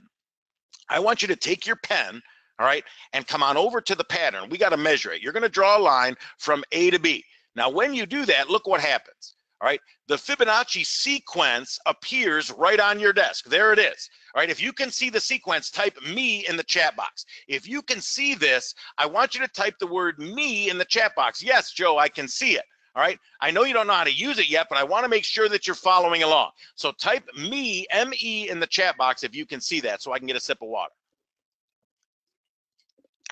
I want you to take your pen all right, and come on over to the pattern. We got to measure it. You're going to draw a line from A to B. Now, when you do that, look what happens. All right, the Fibonacci sequence appears right on your desk. There it is. All right, if you can see the sequence, type me in the chat box. If you can see this, I want you to type the word me in the chat box. Yes, Joe, I can see it. All right, I know you don't know how to use it yet, but I want to make sure that you're following along. So type me, M E, in the chat box if you can see that so I can get a sip of water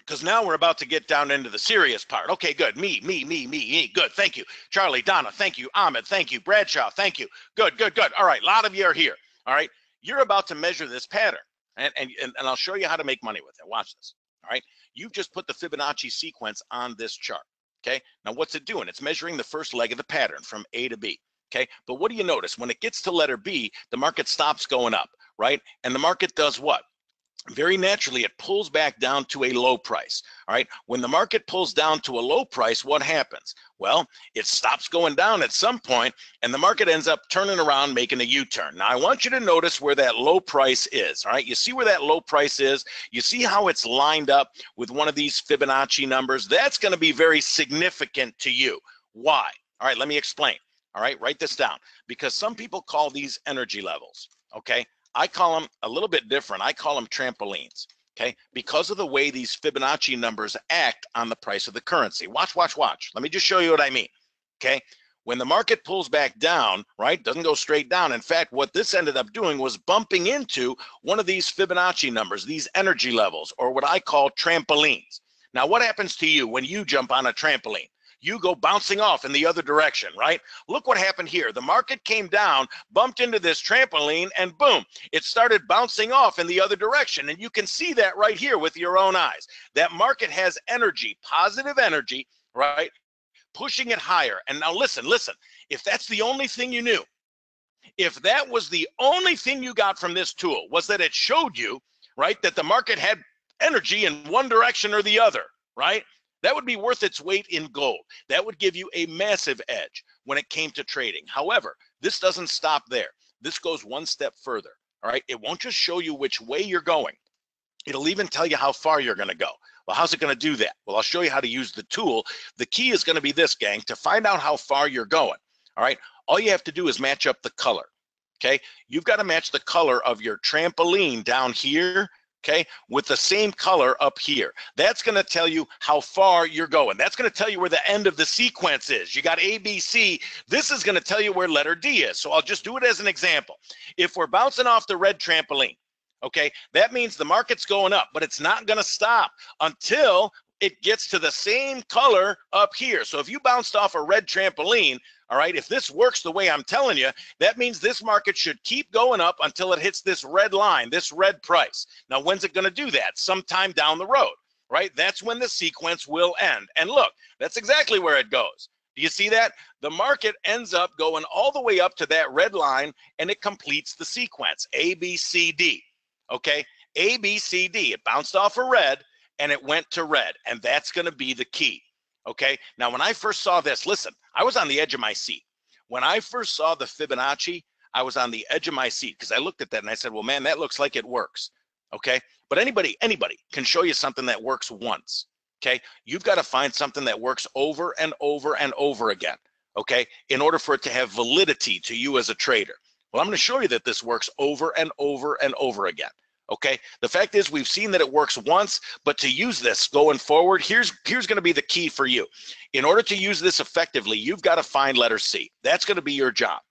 because now we're about to get down into the serious part. Okay, good. Me, me, me, me, me. Good. Thank you. Charlie, Donna, thank you. Ahmed, thank you. Bradshaw, thank you. Good, good, good. All right, a lot of you are here. All right, you're about to measure this pattern, and, and, and, and I'll show you how to make money with it. Watch this. All right, you've just put the Fibonacci sequence on this chart. Okay, now what's it doing? It's measuring the first leg of the pattern from A to B. Okay, but what do you notice? When it gets to letter B, the market stops going up, right? And the market does what? Very naturally it pulls back down to a low price all right? When the market pulls down to a low price what happens? Well it stops going down at some point and the market ends up turning around making a u-turn. Now i want you to notice where that low price is all right? You see where that low price is? You see how it's lined up with one of these fibonacci numbers? That's going to be very significant to you. Why? All right let me explain. All right write this down because some people call these energy levels okay I call them a little bit different. I call them trampolines, okay? Because of the way these Fibonacci numbers act on the price of the currency. Watch, watch, watch. Let me just show you what I mean, okay? When the market pulls back down, right, doesn't go straight down. In fact, what this ended up doing was bumping into one of these Fibonacci numbers, these energy levels, or what I call trampolines. Now, what happens to you when you jump on a trampoline? You go bouncing off in the other direction, right? Look what happened here. The market came down, bumped into this trampoline, and boom, it started bouncing off in the other direction. And you can see that right here with your own eyes. That market has energy, positive energy, right? Pushing it higher. And now listen, listen, if that's the only thing you knew, if that was the only thing you got from this tool was that it showed you, right, that the market had energy in one direction or the other, right? That would be worth its weight in gold. That would give you a massive edge when it came to trading. However, this doesn't stop there. This goes one step further. All right. It won't just show you which way you're going. It'll even tell you how far you're going to go. Well, how's it going to do that? Well, I'll show you how to use the tool. The key is going to be this, gang, to find out how far you're going. All right. All you have to do is match up the color. Okay. You've got to match the color of your trampoline down here okay, with the same color up here. That's gonna tell you how far you're going. That's gonna tell you where the end of the sequence is. You got A, B, C. This is gonna tell you where letter D is. So I'll just do it as an example. If we're bouncing off the red trampoline, okay, that means the market's going up, but it's not gonna stop until it gets to the same color up here. So if you bounced off a red trampoline, all right, if this works the way I'm telling you, that means this market should keep going up until it hits this red line, this red price. Now, when's it going to do that? Sometime down the road, right? That's when the sequence will end. And look, that's exactly where it goes. Do you see that? The market ends up going all the way up to that red line and it completes the sequence A, B, C, D. Okay, A, B, C, D. It bounced off a red and it went to red, and that's going to be the key. Okay, now when I first saw this, listen, I was on the edge of my seat. When I first saw the Fibonacci, I was on the edge of my seat because I looked at that and I said, well, man, that looks like it works. Okay, but anybody, anybody can show you something that works once. Okay, you've got to find something that works over and over and over again. Okay, in order for it to have validity to you as a trader. Well, I'm going to show you that this works over and over and over again. Okay. The fact is we've seen that it works once, but to use this going forward, here's here's going to be the key for you. In order to use this effectively, you've got to find letter C. That's going to be your job.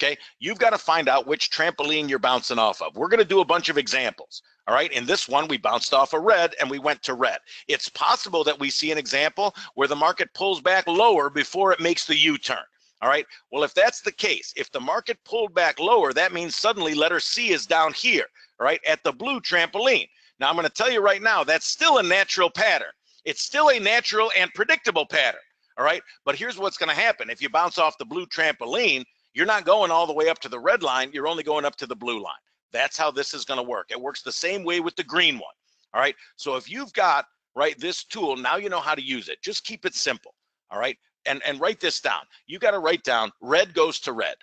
Okay. You've got to find out which trampoline you're bouncing off of. We're going to do a bunch of examples. All right. In this one, we bounced off a red and we went to red. It's possible that we see an example where the market pulls back lower before it makes the U-turn. All right. Well, if that's the case, if the market pulled back lower, that means suddenly letter C is down here, right, at the blue trampoline. Now, I'm going to tell you right now, that's still a natural pattern. It's still a natural and predictable pattern. All right. But here's what's going to happen. If you bounce off the blue trampoline, you're not going all the way up to the red line. You're only going up to the blue line. That's how this is going to work. It works the same way with the green one. All right. So if you've got, right, this tool, now you know how to use it. Just keep it simple. All right and, and write this down. You got to write down red goes to red,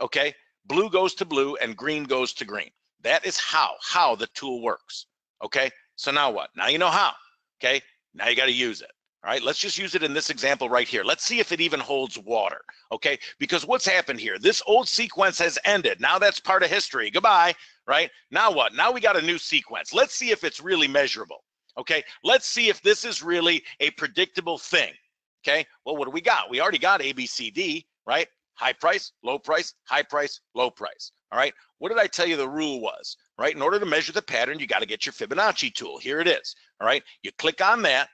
okay? Blue goes to blue and green goes to green. That is how, how the tool works, okay? So now what? Now you know how, okay? Now you got to use it. All right, let's just use it in this example right here. Let's see if it even holds water, okay? Because what's happened here? This old sequence has ended. Now that's part of history. Goodbye, right? Now what? Now we got a new sequence. Let's see if it's really measurable, okay? Let's see if this is really a predictable thing, Okay, well, what do we got? We already got ABCD, right? High price, low price, high price, low price. All right, what did I tell you the rule was? Right, in order to measure the pattern, you got to get your Fibonacci tool. Here it is. All right, you click on that,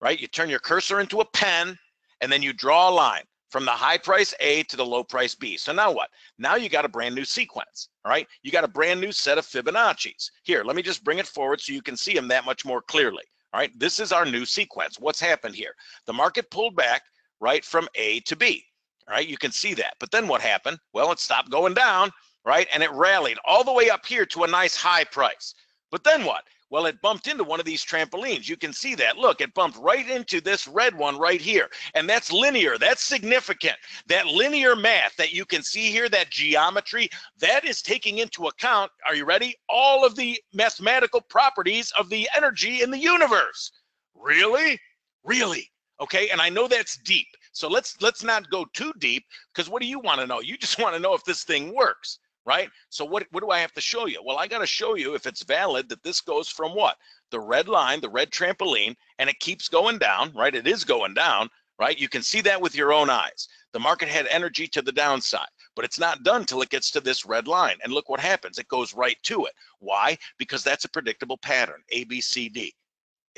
right? You turn your cursor into a pen, and then you draw a line from the high price A to the low price B. So now what? Now you got a brand new sequence, all right? You got a brand new set of Fibonacci's. Here, let me just bring it forward so you can see them that much more clearly. All right, this is our new sequence. What's happened here? The market pulled back, right, from A to B. All right, you can see that. But then what happened? Well, it stopped going down, right, and it rallied all the way up here to a nice high price. But then what? Well, it bumped into one of these trampolines. You can see that. Look, it bumped right into this red one right here. And that's linear. That's significant. That linear math that you can see here, that geometry, that is taking into account, are you ready? All of the mathematical properties of the energy in the universe. Really? Really? Okay, and I know that's deep. So let's let's not go too deep because what do you want to know? You just want to know if this thing works right? So what, what do I have to show you? Well, I got to show you if it's valid that this goes from what? The red line, the red trampoline, and it keeps going down, right? It is going down, right? You can see that with your own eyes. The market had energy to the downside, but it's not done till it gets to this red line. And look what happens. It goes right to it. Why? Because that's a predictable pattern, A, B, C, D.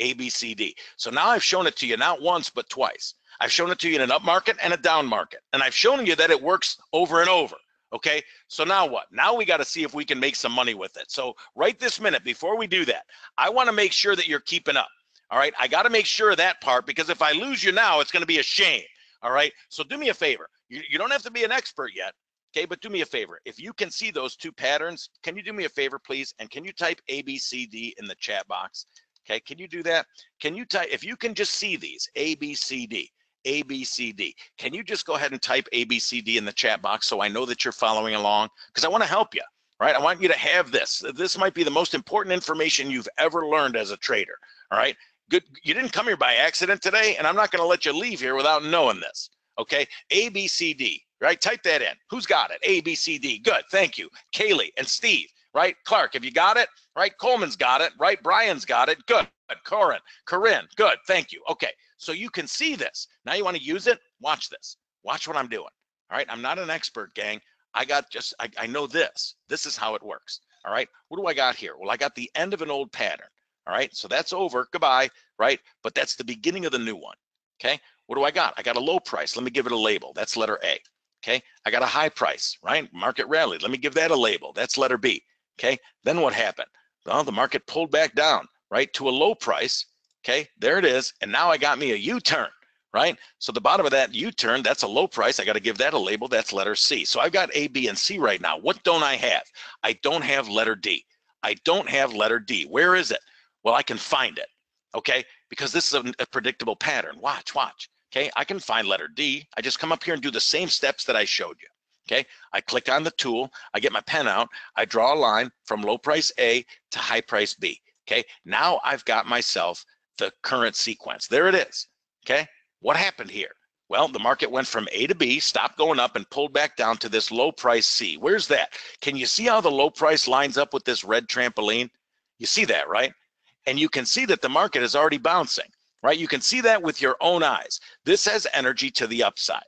A, B, C, D. So now I've shown it to you not once, but twice. I've shown it to you in an up market and a down market. And I've shown you that it works over and over. Okay, so now what? Now we got to see if we can make some money with it. So right this minute, before we do that, I want to make sure that you're keeping up. All right, I got to make sure of that part because if I lose you now, it's going to be a shame. All right, so do me a favor. You, you don't have to be an expert yet. Okay, but do me a favor. If you can see those two patterns, can you do me a favor, please? And can you type ABCD in the chat box? Okay, can you do that? Can you type, if you can just see these, ABCD, ABCD. Can you just go ahead and type ABCD in the chat box so I know that you're following along? Because I want to help you, right? I want you to have this. This might be the most important information you've ever learned as a trader, all right? Good. You didn't come here by accident today, and I'm not going to let you leave here without knowing this, okay? ABCD, right? Type that in. Who's got it? ABCD. Good. Thank you. Kaylee and Steve, right? Clark, have you got it? Right? Coleman's got it, right? Brian's got it. Good. Corin, Corinne, good. Thank you. Okay. So you can see this. Now you want to use it? Watch this. Watch what I'm doing. All right. I'm not an expert, gang. I got just, I, I know this. This is how it works. All right. What do I got here? Well, I got the end of an old pattern. All right. So that's over. Goodbye. Right. But that's the beginning of the new one. Okay. What do I got? I got a low price. Let me give it a label. That's letter A. Okay. I got a high price, right? Market rally. Let me give that a label. That's letter B. Okay. Then what happened? Well, the market pulled back down, right, to a low price. Okay, there it is. And now I got me a U-turn, right? So the bottom of that U-turn, that's a low price. I got to give that a label. That's letter C. So I've got A, B, and C right now. What don't I have? I don't have letter D. I don't have letter D. Where is it? Well, I can find it, okay? Because this is a, a predictable pattern. Watch, watch, okay? I can find letter D. I just come up here and do the same steps that I showed you. Okay, I click on the tool, I get my pen out, I draw a line from low price A to high price B. Okay, now I've got myself the current sequence. There it is. Okay, what happened here? Well, the market went from A to B, stopped going up and pulled back down to this low price C. Where's that? Can you see how the low price lines up with this red trampoline? You see that, right? And you can see that the market is already bouncing, right? You can see that with your own eyes. This has energy to the upside,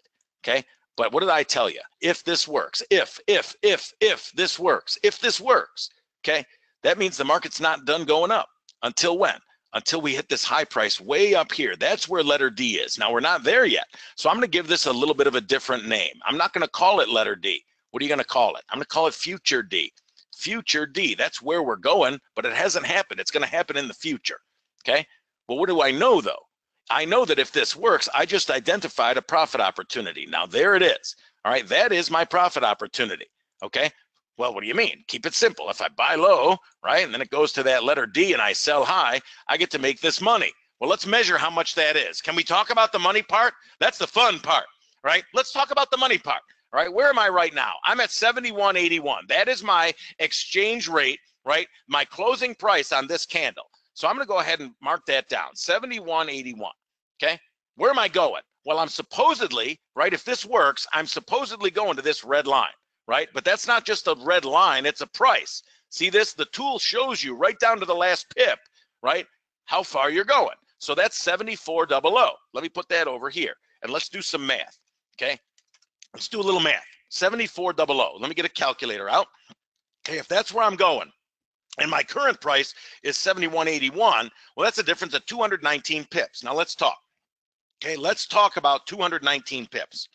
okay? But what did I tell you? If this works, if, if, if, if this works, if this works, okay, that means the market's not done going up. Until when? Until we hit this high price way up here. That's where letter D is. Now we're not there yet. So I'm gonna give this a little bit of a different name. I'm not gonna call it letter D. What are you gonna call it? I'm gonna call it future D. Future D, that's where we're going, but it hasn't happened. It's gonna happen in the future, okay? Well, what do I know though? I know that if this works, I just identified a profit opportunity. Now there it is. All right, that is my profit opportunity. Okay. Well, what do you mean? Keep it simple. If I buy low, right, and then it goes to that letter D and I sell high, I get to make this money. Well, let's measure how much that is. Can we talk about the money part? That's the fun part, right? Let's talk about the money part. right? where am I right now? I'm at 71.81. That is my exchange rate, right? My closing price on this candle. So I'm going to go ahead and mark that down, 71.81. Okay, where am I going? Well, I'm supposedly, right, if this works, I'm supposedly going to this red line, right? But that's not just a red line, it's a price. See this? The tool shows you right down to the last pip, right, how far you're going. So that's 7400. Let me put that over here and let's do some math, okay? Let's do a little math. 7400. Let me get a calculator out. Okay, if that's where I'm going, and my current price is 71.81, well, that's a difference of 219 pips. Now let's talk. Okay, let's talk about 219 pips.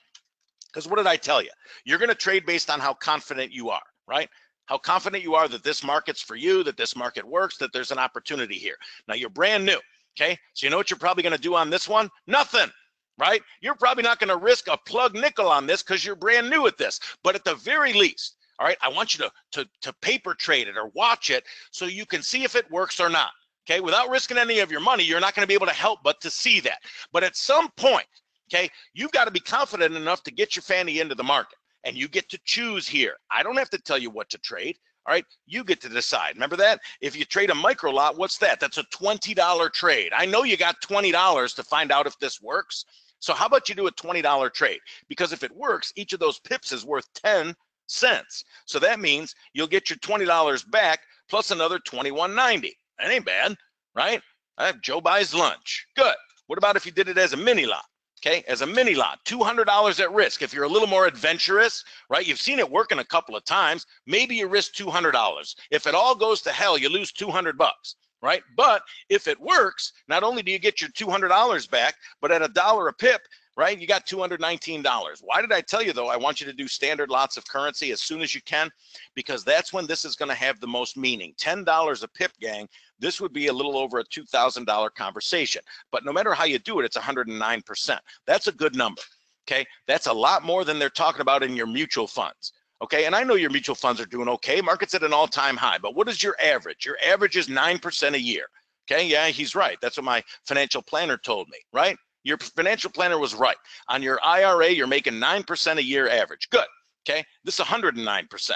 Because what did I tell you? You're going to trade based on how confident you are, right? How confident you are that this market's for you, that this market works, that there's an opportunity here. Now you're brand new, okay? So you know what you're probably going to do on this one? Nothing, right? You're probably not going to risk a plug nickel on this because you're brand new at this. But at the very least, all right, I want you to, to, to paper trade it or watch it so you can see if it works or not okay without risking any of your money you're not going to be able to help but to see that but at some point okay? You've got to be confident enough to get your fanny into the market and you get to choose here. I don't have to tell you what to trade all right? You get to decide. Remember that? If you trade a micro lot what's that? That's a $20 trade. I know you got $20 to find out if this works. So how about you do a $20 trade? Because if it works each of those pips is worth 10 cents. So that means you'll get your $20 back plus another 21.90 that ain't bad, right? I have Joe buys lunch. Good. What about if you did it as a mini lot? Okay, as a mini lot, $200 at risk. If you're a little more adventurous, right? You've seen it working a couple of times. Maybe you risk $200. If it all goes to hell, you lose 200 bucks, right? But if it works, not only do you get your $200 back, but at a dollar a pip, right? You got $219. Why did I tell you though? I want you to do standard lots of currency as soon as you can, because that's when this is going to have the most meaning. $10 a pip gang, this would be a little over a $2,000 conversation. But no matter how you do it, it's 109%. That's a good number. Okay. That's a lot more than they're talking about in your mutual funds. Okay. And I know your mutual funds are doing okay. Market's at an all time high, but what is your average? Your average is 9% a year. Okay. Yeah, he's right. That's what my financial planner told me, right? Your financial planner was right. On your IRA, you're making 9% a year average. Good. Okay. This is 109%.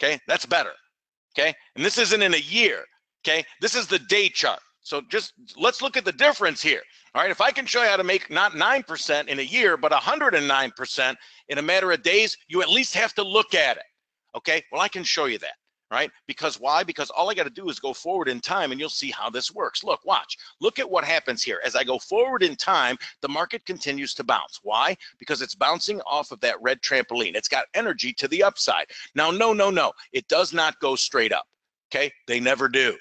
Okay. That's better. Okay. And this isn't in a year. Okay. This is the day chart. So just let's look at the difference here. All right. If I can show you how to make not 9% in a year, but 109% in a matter of days, you at least have to look at it. Okay. Well, I can show you that right? Because why? Because all I got to do is go forward in time and you'll see how this works. Look, watch. Look at what happens here. As I go forward in time, the market continues to bounce. Why? Because it's bouncing off of that red trampoline. It's got energy to the upside. Now, no, no, no. It does not go straight up. Okay? They never do.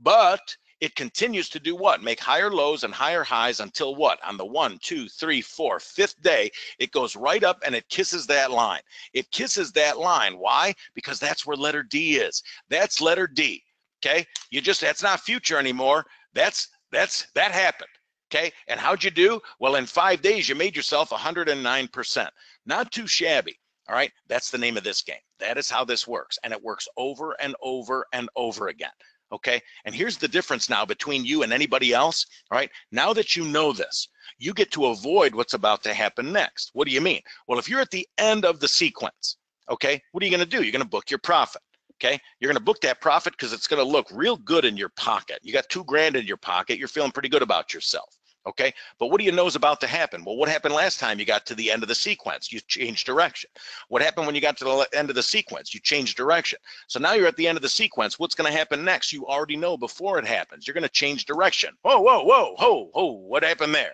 But it continues to do what? Make higher lows and higher highs until what? On the one, two, three, four, fifth day, it goes right up and it kisses that line. It kisses that line. Why? Because that's where letter D is. That's letter D. Okay. You just, that's not future anymore. That's, that's, that happened. Okay. And how'd you do? Well, in five days, you made yourself 109%. Not too shabby. All right. That's the name of this game. That is how this works. And it works over and over and over again. Okay. And here's the difference now between you and anybody else. Right. Now that you know this, you get to avoid what's about to happen next. What do you mean? Well, if you're at the end of the sequence, okay, what are you going to do? You're going to book your profit. Okay, you're going to book that profit because it's going to look real good in your pocket. You got two grand in your pocket. You're feeling pretty good about yourself. Okay, but what do you know is about to happen? Well, what happened last time you got to the end of the sequence? You changed direction. What happened when you got to the end of the sequence? You changed direction. So now you're at the end of the sequence. What's going to happen next? You already know before it happens. You're going to change direction. Whoa, whoa, whoa, whoa, whoa. What happened there?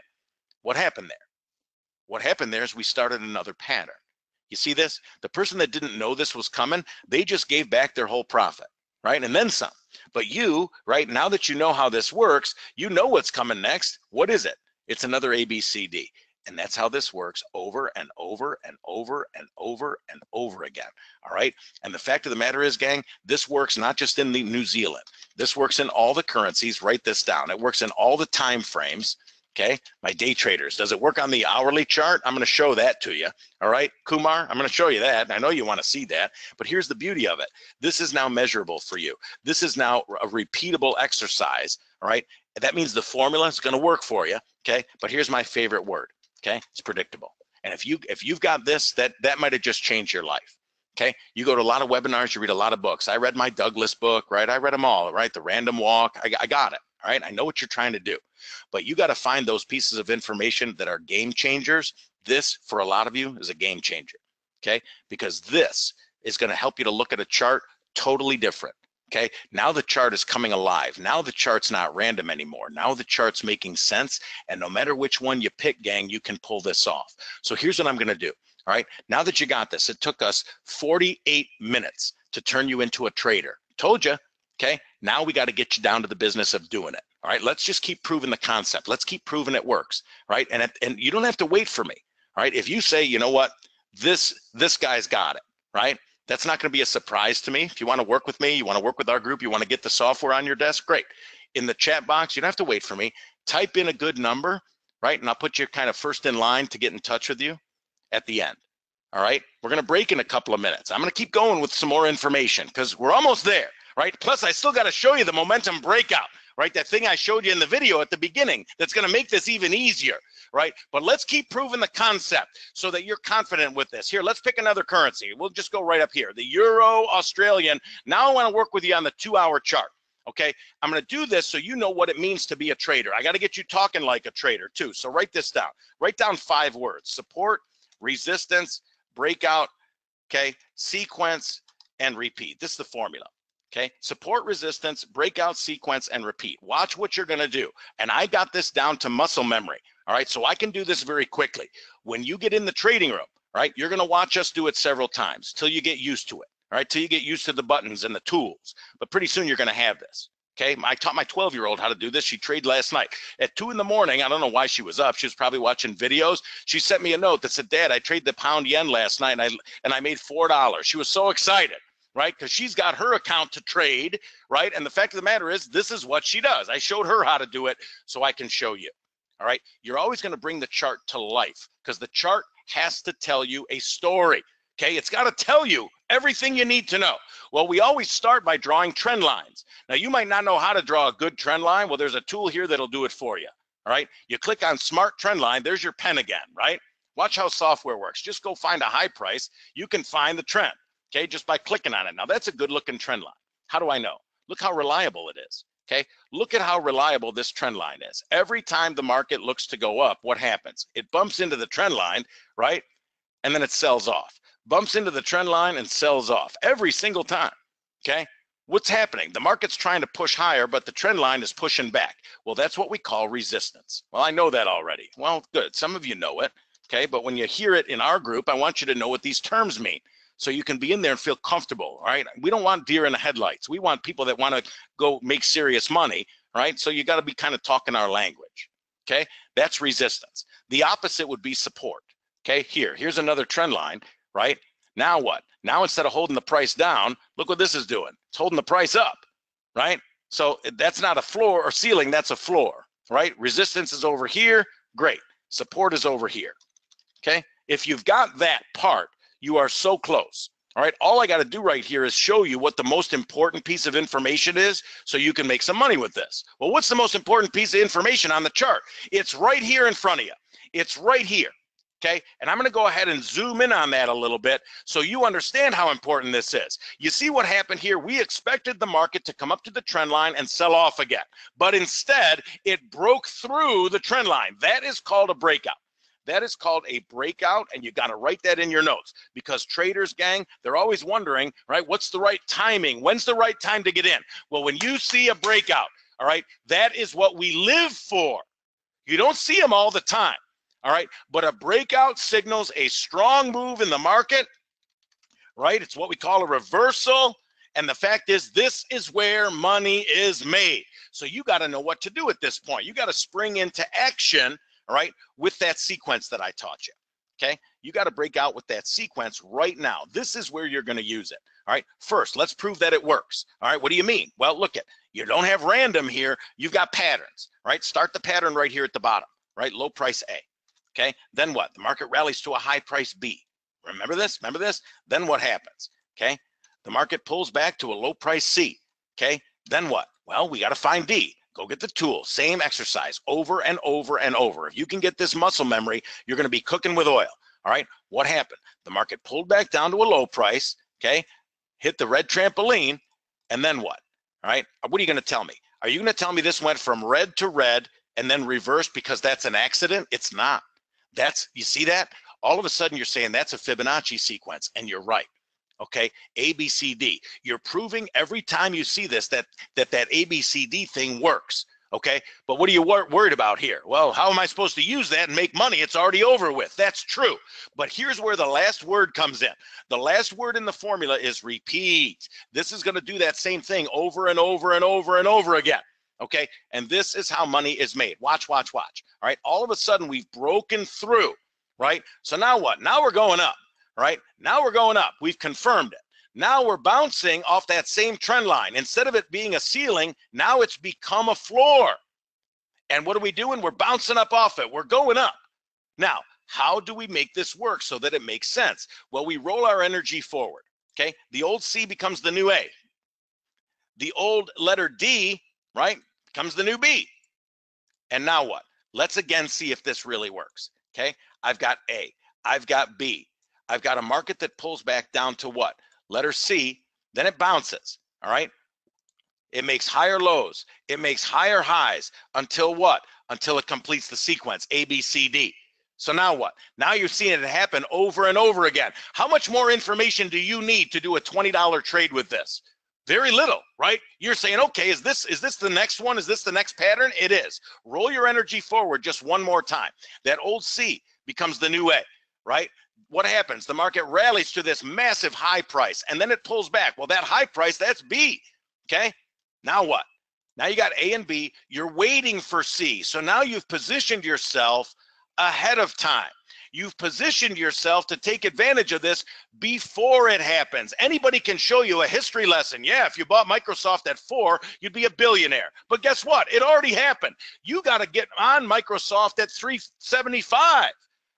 What happened there? What happened there is we started another pattern. You see this? The person that didn't know this was coming, they just gave back their whole profit, right? And then some. But you, right, now that you know how this works, you know what's coming next. What is it? It's another ABCD. And that's how this works over and over and over and over and over again. All right. And the fact of the matter is, gang, this works not just in the New Zealand. This works in all the currencies. Write this down. It works in all the time frames okay? My day traders. Does it work on the hourly chart? I'm gonna show that to you, all right? Kumar, I'm gonna show you that. I know you wanna see that, but here's the beauty of it. This is now measurable for you. This is now a repeatable exercise, all right? That means the formula is gonna work for you, okay? But here's my favorite word, okay? It's predictable. And if you if you've got this, that that might have just changed your life. Okay, you go to a lot of webinars, you read a lot of books. I read my Douglas book, right? I read them all, right? The Random Walk, I, I got it, all right? I know what you're trying to do, but you got to find those pieces of information that are game changers. This, for a lot of you, is a game changer, okay? Because this is going to help you to look at a chart totally different. Okay, now the chart is coming alive. Now the chart's not random anymore. Now the chart's making sense. And no matter which one you pick, gang, you can pull this off. So here's what I'm going to do. All right, now that you got this, it took us 48 minutes to turn you into a trader. Told you, Okay, now we got to get you down to the business of doing it. All right, let's just keep proving the concept. Let's keep proving it works. Right, and and you don't have to wait for me. All right, if you say, you know what, this this guy's got it. Right, that's not going to be a surprise to me. If you want to work with me, you want to work with our group, you want to get the software on your desk, great. In the chat box, you don't have to wait for me. Type in a good number, right, and I'll put you kind of first in line to get in touch with you at the end. All right, we're going to break in a couple of minutes. I'm going to keep going with some more information because we're almost there right? Plus, I still got to show you the momentum breakout, right? That thing I showed you in the video at the beginning that's going to make this even easier, right? But let's keep proving the concept so that you're confident with this. Here, let's pick another currency. We'll just go right up here. The Euro Australian. Now I want to work with you on the two hour chart. Okay, I'm going to do this so you know what it means to be a trader. I got to get you talking like a trader too. So write this down. Write down five words support, resistance, breakout, okay, sequence, and repeat. This is the formula. Okay, support resistance, breakout sequence, and repeat. Watch what you're gonna do. And I got this down to muscle memory. All right, so I can do this very quickly. When you get in the trading room, right, you're gonna watch us do it several times till you get used to it. All right, till you get used to the buttons and the tools. But pretty soon you're gonna have this. Okay, I taught my 12 year old how to do this. She traded last night at two in the morning. I don't know why she was up. She was probably watching videos. She sent me a note that said, Dad, I traded the pound yen last night and I, and I made $4. She was so excited right? Because she's got her account to trade, right? And the fact of the matter is, this is what she does. I showed her how to do it, so I can show you. All right. You're always going to bring the chart to life because the chart has to tell you a story. Okay. It's got to tell you everything you need to know. Well, we always start by drawing trend lines. Now, you might not know how to draw a good trend line. Well, there's a tool here that'll do it for you. All right. You click on smart trend line. There's your pen again, right? Watch how software works. Just go find a high price. You can find the trend okay, just by clicking on it. Now that's a good looking trend line. How do I know? Look how reliable it is, okay? Look at how reliable this trend line is. Every time the market looks to go up, what happens? It bumps into the trend line, right? And then it sells off. Bumps into the trend line and sells off every single time, okay? What's happening? The market's trying to push higher, but the trend line is pushing back. Well, that's what we call resistance. Well, I know that already. Well, good. Some of you know it, okay? But when you hear it in our group, I want you to know what these terms mean so you can be in there and feel comfortable right? We don't want deer in the headlights. We want people that want to go make serious money right? So you got to be kind of talking our language okay? That's resistance. The opposite would be support okay? Here here's another trend line right? Now what? Now instead of holding the price down look what this is doing. It's holding the price up right? So eh, that's not a floor or ceiling that's a floor right? Resistance is over here, great. Support is over here, okay? If you've got that part, you are so close. All right, all I got to do right here is show you what the most important piece of information is so you can make some money with this. Well, what's the most important piece of information on the chart? It's right here in front of you. It's right here. Okay, and I'm going to go ahead and zoom in on that a little bit so you understand how important this is. You see what happened here? We expected the market to come up to the trend line and sell off again, but instead it broke through the trend line. That is called a breakout. That is called a breakout, and you got to write that in your notes because traders, gang, they're always wondering, right? What's the right timing? When's the right time to get in? Well, when you see a breakout, all right, that is what we live for. You don't see them all the time, all right? But a breakout signals a strong move in the market, right? It's what we call a reversal. And the fact is, this is where money is made. So you got to know what to do at this point. You got to spring into action all right, with that sequence that I taught you. Okay, you got to break out with that sequence right now. This is where you're going to use it. All right, first, let's prove that it works. All right, what do you mean? Well, look at you don't have random here, you've got patterns, right? Start the pattern right here at the bottom, right? Low price A. Okay, then what? The market rallies to a high price B. Remember this? Remember this? Then what happens? Okay, the market pulls back to a low price C. Okay, then what? Well, we got to find D. Go get the tool, same exercise over and over and over. If you can get this muscle memory, you're going to be cooking with oil. All right. What happened? The market pulled back down to a low price. Okay. Hit the red trampoline. And then what? All right. Uh, what are you going to tell me? Are you going to tell me this went from red to red and then reversed because that's an accident? It's not. That's, you see that? All of a sudden you're saying that's a Fibonacci sequence and you're right okay? Abcd you're proving every time you see this that that that abcd thing works okay? But what are you wor worried about here? Well how am i supposed to use that and make money it's already over with? That's true. But here's where the last word comes in. The last word in the formula is repeat. This is going to do that same thing over and over and over and over again okay? And this is how money is made. Watch watch watch. All right? All of a sudden we've broken through right? So now what? Now we're going up right? Now we're going up. We've confirmed it. Now we're bouncing off that same trend line. Instead of it being a ceiling, now it's become a floor. And what are we doing? We're bouncing up off it. We're going up. Now, how do we make this work so that it makes sense? Well, we roll our energy forward. Okay. The old C becomes the new A. The old letter D, right, becomes the new B. And now what? Let's again see if this really works. Okay. I've got A. I've got B. I've got a market that pulls back down to what? Letter C, then it bounces, all right? It makes higher lows, it makes higher highs until what? Until it completes the sequence, A, B, C, D. So now what? Now you're seeing it happen over and over again. How much more information do you need to do a $20 trade with this? Very little, right? You're saying, okay, is this is this the next one? Is this the next pattern? It is. Roll your energy forward just one more time. That old C becomes the new A, right? What happens? The market rallies to this massive high price and then it pulls back. Well, that high price, that's B. Okay. Now what? Now you got A and B. You're waiting for C. So now you've positioned yourself ahead of time. You've positioned yourself to take advantage of this before it happens. Anybody can show you a history lesson. Yeah, if you bought Microsoft at four, you'd be a billionaire. But guess what? It already happened. You got to get on Microsoft at 375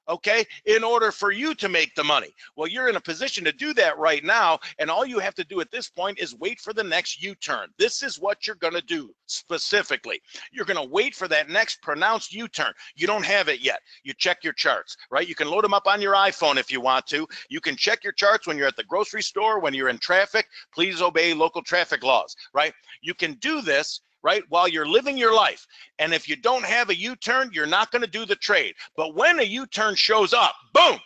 okay, in order for you to make the money. Well, you're in a position to do that right now. And all you have to do at this point is wait for the next U-turn. This is what you're going to do specifically. You're going to wait for that next pronounced U-turn. You don't have it yet. You check your charts, right? You can load them up on your iPhone if you want to. You can check your charts when you're at the grocery store, when you're in traffic. Please obey local traffic laws, right? You can do this right? While you're living your life. And if you don't have a U-turn, you're not going to do the trade. But when a U-turn shows up, boom,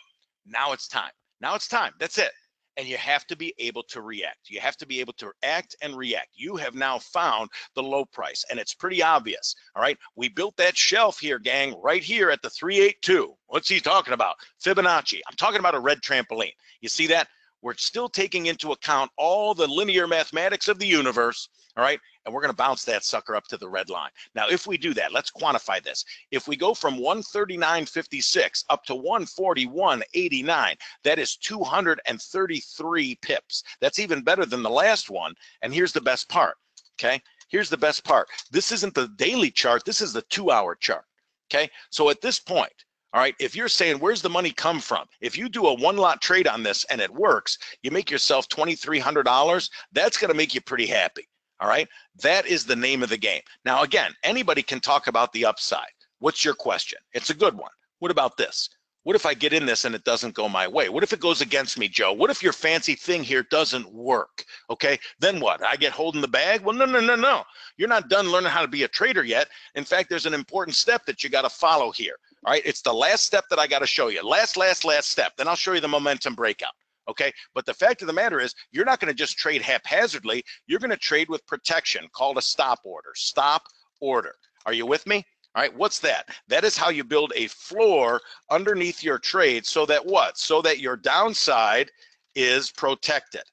now it's time. Now it's time. That's it. And you have to be able to react. You have to be able to act and react. You have now found the low price, and it's pretty obvious. All right. We built that shelf here, gang, right here at the 382. What's he talking about? Fibonacci. I'm talking about a red trampoline. You see that? We're still taking into account all the linear mathematics of the universe, all right? And we're gonna bounce that sucker up to the red line. Now, if we do that, let's quantify this. If we go from 139.56 up to 141.89, that is 233 pips. That's even better than the last one. And here's the best part, okay? here's the best part. This isn't the daily chart, this is the two hour chart. Okay, so at this point, all right, if you're saying where's the money come from? If you do a one lot trade on this and it works, you make yourself $2,300, that's gonna make you pretty happy. All right, that is the name of the game. Now, again, anybody can talk about the upside. What's your question? It's a good one. What about this? What if I get in this and it doesn't go my way? What if it goes against me, Joe? What if your fancy thing here doesn't work? Okay, then what? I get holding the bag? Well, no, no, no, no. You're not done learning how to be a trader yet. In fact, there's an important step that you got to follow here. All right, it's the last step that I got to show you. Last, last, last step. Then I'll show you the momentum breakout. Okay, but the fact of the matter is, you're not going to just trade haphazardly. You're going to trade with protection called a stop order. Stop order. Are you with me? All right, what's that? That is how you build a floor underneath your trade so that what? So that your downside is protected.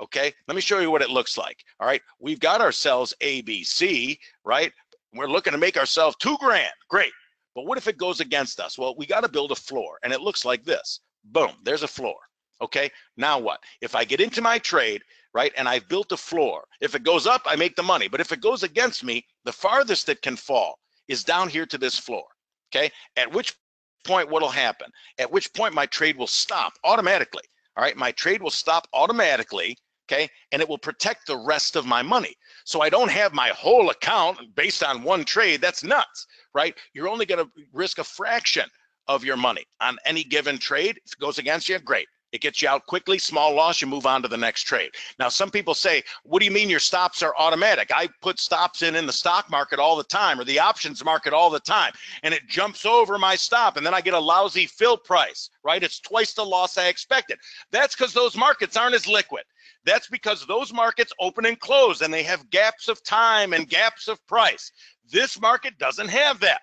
Okay, let me show you what it looks like. All right, we've got ourselves ABC, right? We're looking to make ourselves two grand. Great. But what if it goes against us? Well, we got to build a floor and it looks like this. Boom, there's a floor. Okay, now what? If I get into my trade, right, and I've built a floor, if it goes up, I make the money. But if it goes against me, the farthest it can fall is down here to this floor. Okay, at which point what'll happen? At which point my trade will stop automatically. All right, my trade will stop automatically. Okay, and it will protect the rest of my money. So I don't have my whole account based on one trade. That's nuts, right? You're only going to risk a fraction of your money on any given trade. If it goes against you, great. It gets you out quickly, small loss, you move on to the next trade. Now, some people say, what do you mean your stops are automatic? I put stops in in the stock market all the time or the options market all the time, and it jumps over my stop, and then I get a lousy fill price, right? It's twice the loss I expected. That's because those markets aren't as liquid. That's because those markets open and close, and they have gaps of time and gaps of price. This market doesn't have that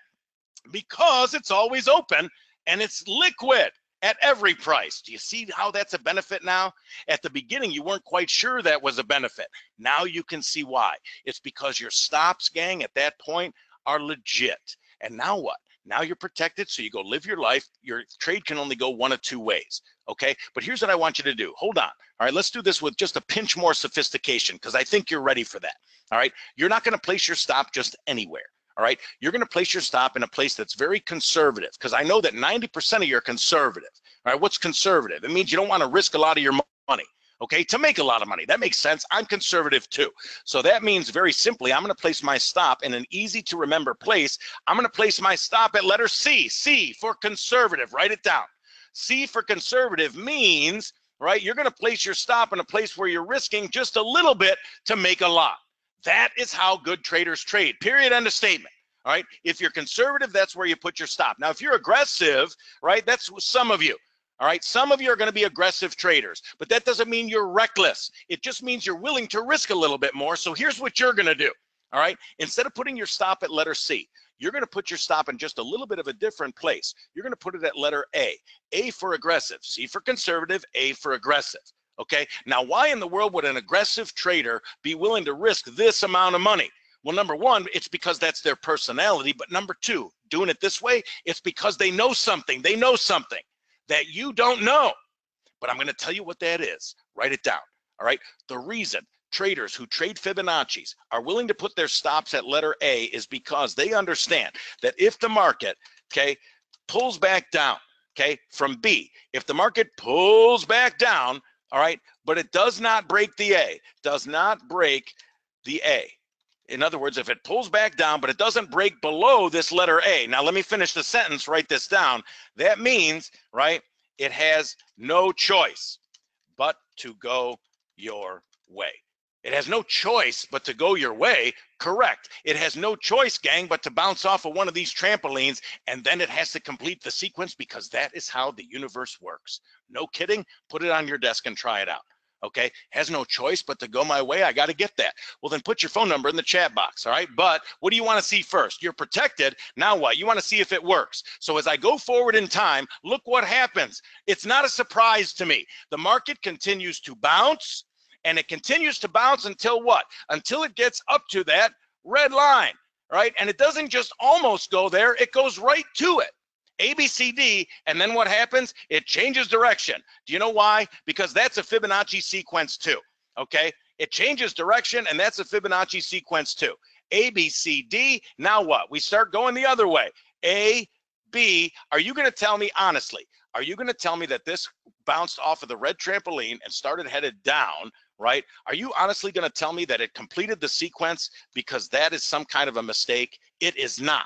because it's always open and it's liquid at every price. Do you see how that's a benefit now? At the beginning, you weren't quite sure that was a benefit. Now you can see why. It's because your stops, gang, at that point are legit. And now what? Now you're protected, so you go live your life. Your trade can only go one of two ways. Okay, but here's what I want you to do. Hold on. All right, let's do this with just a pinch more sophistication because I think you're ready for that. All right, you're not going to place your stop just anywhere all right, you're going to place your stop in a place that's very conservative because I know that 90% of you are conservative. All right, what's conservative? It means you don't want to risk a lot of your money. Okay, to make a lot of money. That makes sense. I'm conservative too. So that means very simply, I'm going to place my stop in an easy to remember place. I'm going to place my stop at letter C. C for conservative. Write it down. C for conservative means, right, you're going to place your stop in a place where you're risking just a little bit to make a lot. That is how good traders trade. Period. End of statement. All right. If you're conservative, that's where you put your stop. Now, if you're aggressive, right, that's some of you. All right. Some of you are going to be aggressive traders, but that doesn't mean you're reckless. It just means you're willing to risk a little bit more. So here's what you're going to do. All right. Instead of putting your stop at letter C, you're going to put your stop in just a little bit of a different place. You're going to put it at letter A. A for aggressive, C for conservative, A for aggressive. Okay, now why in the world would an aggressive trader be willing to risk this amount of money? Well, number one, it's because that's their personality. But number two, doing it this way, it's because they know something. They know something that you don't know. But I'm going to tell you what that is. Write it down. All right. The reason traders who trade Fibonacci's are willing to put their stops at letter A is because they understand that if the market, okay, pulls back down, okay, from B, if the market pulls back down, all right, but it does not break the A, does not break the A. In other words, if it pulls back down, but it doesn't break below this letter A. Now, let me finish the sentence, write this down. That means, right, it has no choice but to go your way. It has no choice but to go your way. Correct. It has no choice, gang, but to bounce off of one of these trampolines, and then it has to complete the sequence because that is how the universe works. No kidding. Put it on your desk and try it out. Okay. Has no choice but to go my way. I got to get that. Well, then put your phone number in the chat box. All right. But what do you want to see first? You're protected. Now what? You want to see if it works. So as I go forward in time, look what happens. It's not a surprise to me. The market continues to bounce and it continues to bounce until what? Until it gets up to that red line, right? And it doesn't just almost go there, it goes right to it. ABCD, and then what happens? It changes direction. Do you know why? Because that's a Fibonacci sequence too, okay? It changes direction, and that's a Fibonacci sequence too. A, B, C, D. Now what? We start going the other way. A, B. Are you going to tell me honestly? Are you going to tell me that this bounced off of the red trampoline and started headed down, right? Are you honestly going to tell me that it completed the sequence because that is some kind of a mistake? It is not.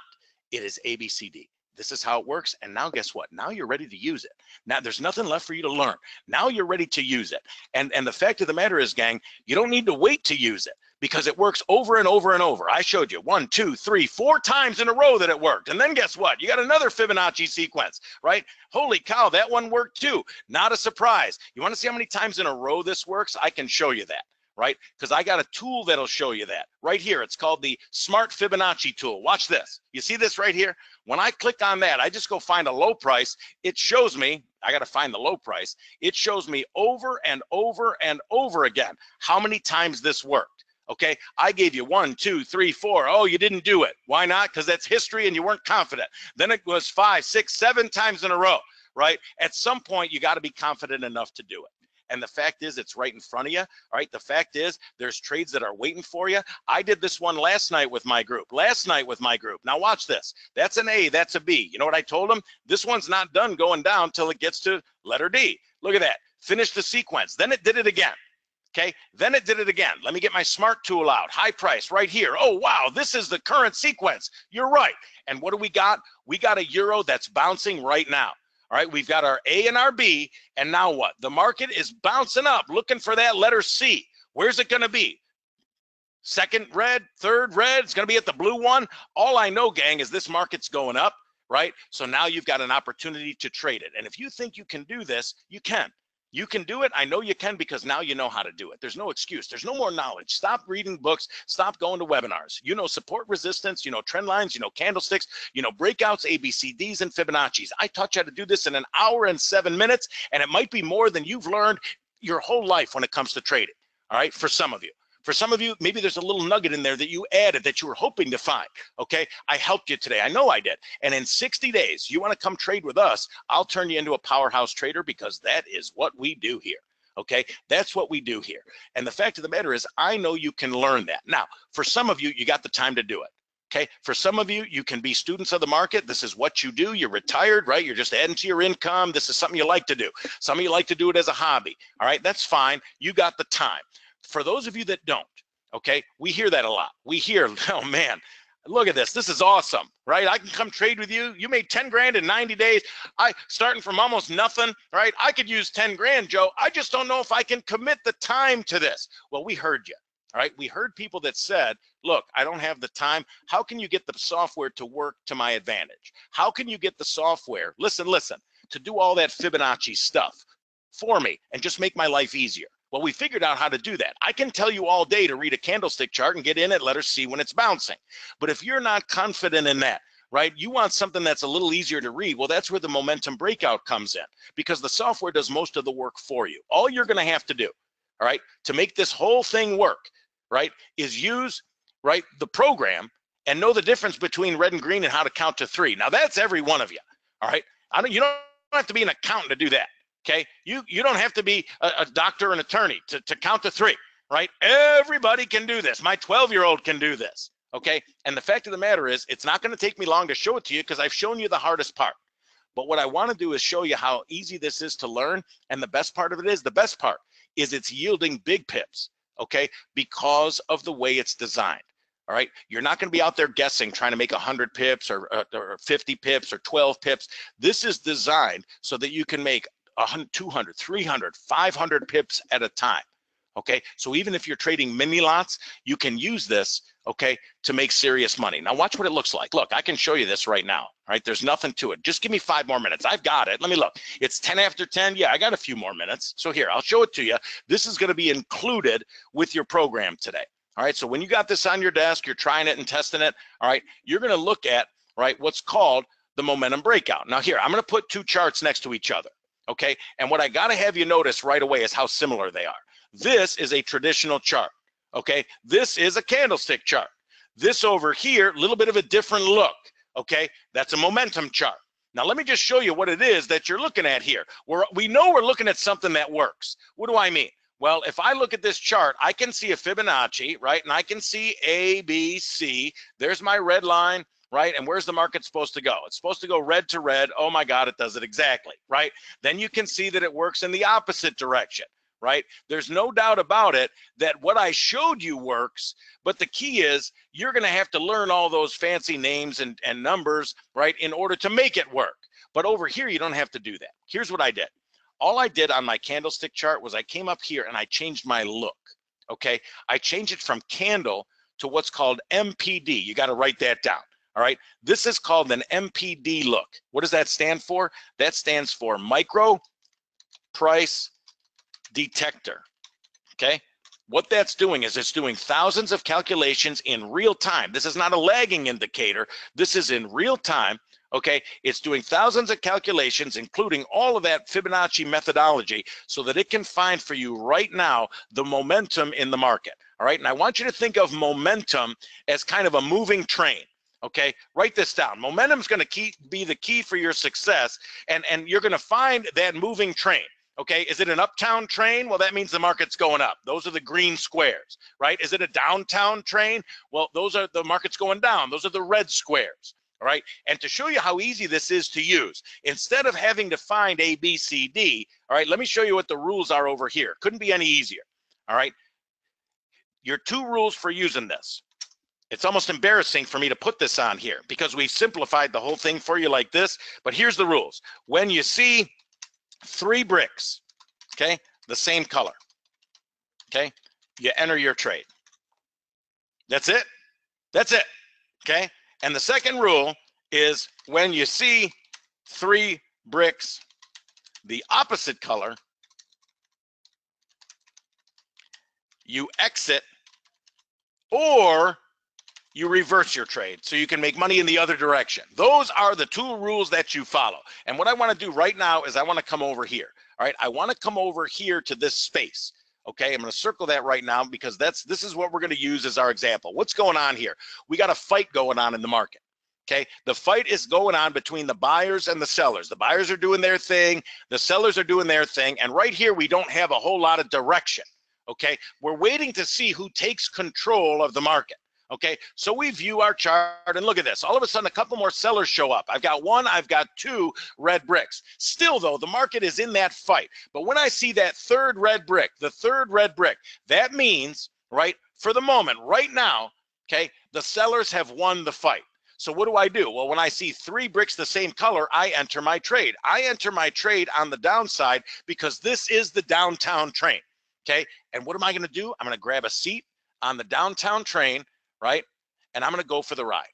It is A, B, C, D. This is how it works. And now guess what? Now you're ready to use it. Now there's nothing left for you to learn. Now you're ready to use it. And, and the fact of the matter is, gang, you don't need to wait to use it because it works over and over and over. I showed you one, two, three, four times in a row that it worked. And then guess what? You got another Fibonacci sequence, right? Holy cow, that one worked too. Not a surprise. You want to see how many times in a row this works? I can show you that right? Because I got a tool that'll show you that right here. It's called the Smart Fibonacci tool. Watch this. You see this right here? When I click on that, I just go find a low price. It shows me, I got to find the low price. It shows me over and over and over again how many times this worked. Okay, I gave you one, two, three, four. Oh, you didn't do it. Why not? Because that's history and you weren't confident. Then it was five, six, seven times in a row, right? At some point, you got to be confident enough to do it. And the fact is, it's right in front of you. All right. The fact is, there's trades that are waiting for you. I did this one last night with my group. Last night with my group. Now watch this. That's an A. That's a B. You know what I told them? This one's not done going down till it gets to letter D. Look at that. Finish the sequence. Then it did it again. Okay, then it did it again. Let me get my smart tool out. High price right here. Oh, wow, this is the current sequence. You're right. And what do we got? We got a euro that's bouncing right now. All right, we've got our A and our B, and now what? The market is bouncing up, looking for that letter C. Where's it going to be? Second red, third red, it's going to be at the blue one. All I know, gang, is this market's going up, right? So now you've got an opportunity to trade it. And if you think you can do this, you can. You can do it. I know you can because now you know how to do it. There's no excuse. There's no more knowledge. Stop reading books. Stop going to webinars. You know support resistance, you know trend lines, you know candlesticks, you know breakouts, ABCDs, and Fibonacci's. I taught you how to do this in an hour and seven minutes, and it might be more than you've learned your whole life when it comes to trading. All right, for some of you. For some of you, maybe there's a little nugget in there that you added that you were hoping to find. Okay, I helped you today. I know I did. And in 60 days, you want to come trade with us, I'll turn you into a powerhouse trader because that is what we do here. Okay, that's what we do here. And the fact of the matter is, I know you can learn that. Now, for some of you, you got the time to do it. Okay, for some of you, you can be students of the market. This is what you do. You're retired, right? You're just adding to your income. This is something you like to do. Some of you like to do it as a hobby. All right, that's fine. You got the time for those of you that don't, okay, we hear that a lot. We hear, oh man, look at this. This is awesome, right? I can come trade with you. You made 10 grand in 90 days. I starting from almost nothing, right? I could use 10 grand, Joe. I just don't know if I can commit the time to this. Well, we heard you. All right, we heard people that said, look, I don't have the time. How can you get the software to work to my advantage? How can you get the software, listen, listen, to do all that Fibonacci stuff for me and just make my life easier? Well, we figured out how to do that. I can tell you all day to read a candlestick chart and get in at letter C when it's bouncing. But if you're not confident in that, right, you want something that's a little easier to read. Well, that's where the momentum breakout comes in because the software does most of the work for you. All you're going to have to do, all right, to make this whole thing work, right, is use, right, the program and know the difference between red and green and how to count to three. Now, that's every one of you, all right? I don't, you don't have to be an accountant to do that. Okay, you you don't have to be a, a doctor and attorney to, to count to three, right? Everybody can do this. My 12 year old can do this. Okay, and the fact of the matter is, it's not going to take me long to show it to you because I've shown you the hardest part. But what I want to do is show you how easy this is to learn. And the best part of it is the best part is it's yielding big pips, okay, because of the way it's designed. All right, you're not going to be out there guessing, trying to make 100 pips or, uh, or 50 pips or 12 pips. This is designed so that you can make 200, 300, 500 pips at a time. Okay, so even if you're trading mini lots, you can use this, okay, to make serious money. Now watch what it looks like. Look, I can show you this right now, right? There's nothing to it. Just give me five more minutes. I've got it. Let me look. It's 10 after 10. Yeah, I got a few more minutes. So here, I'll show it to you. This is gonna be included with your program today. All right, so when you got this on your desk, you're trying it and testing it, all right, you're gonna look at, right, what's called the momentum breakout. Now here, I'm gonna put two charts next to each other okay? And what I gotta have you notice right away is how similar they are. This is a traditional chart, okay? This is a candlestick chart. This over here, a little bit of a different look, okay? That's a momentum chart. Now let me just show you what it is that you're looking at here. We're, we know we're looking at something that works. What do I mean? Well, if I look at this chart, I can see a Fibonacci, right? And I can see A, B, C. There's my red line, right? And where's the market supposed to go? It's supposed to go red to red. Oh my God, it does it exactly, right? Then you can see that it works in the opposite direction, right? There's no doubt about it that what I showed you works, but the key is you're gonna have to learn all those fancy names and, and numbers, right, in order to make it work. But over here, you don't have to do that. Here's what I did all I did on my candlestick chart was I came up here and I changed my look. Okay, I changed it from candle to what's called MPD. You got to write that down. All right, this is called an MPD look. What does that stand for? That stands for micro price detector. Okay, what that's doing is it's doing thousands of calculations in real time. This is not a lagging indicator. This is in real time okay? It's doing thousands of calculations, including all of that Fibonacci methodology, so that it can find for you right now the momentum in the market, all right? And I want you to think of momentum as kind of a moving train, okay? Write this down. Momentum is gonna key, be the key for your success, and, and you're gonna find that moving train. Okay, is it an uptown train? Well, that means the market's going up. Those are the green squares, right? Is it a downtown train? Well, those are the market's going down. Those are the red squares all right? And to show you how easy this is to use, instead of having to find A, B, C, D, all right, let me show you what the rules are over here. Couldn't be any easier, all right? Your two rules for using this. It's almost embarrassing for me to put this on here because we've simplified the whole thing for you like this, but here's the rules. When you see three bricks, okay, the same color, okay, you enter your trade. That's it. That's it, okay? And the second rule is when you see three bricks the opposite color, you exit or you reverse your trade so you can make money in the other direction. Those are the two rules that you follow. And what I want to do right now is I want to come over here. All right, I want to come over here to this space. Okay, I'm going to circle that right now because that's this is what we're going to use as our example. What's going on here? We got a fight going on in the market. Okay, the fight is going on between the buyers and the sellers. The buyers are doing their thing, the sellers are doing their thing, and right here we don't have a whole lot of direction. Okay, we're waiting to see who takes control of the market. Okay, so we view our chart and look at this. All of a sudden, a couple more sellers show up. I've got one, I've got two red bricks. Still, though, the market is in that fight. But when I see that third red brick, the third red brick, that means, right, for the moment, right now, okay, the sellers have won the fight. So what do I do? Well, when I see three bricks the same color, I enter my trade. I enter my trade on the downside because this is the downtown train. Okay. And what am I going to do? I'm going to grab a seat on the downtown train right? And I'm going to go for the ride.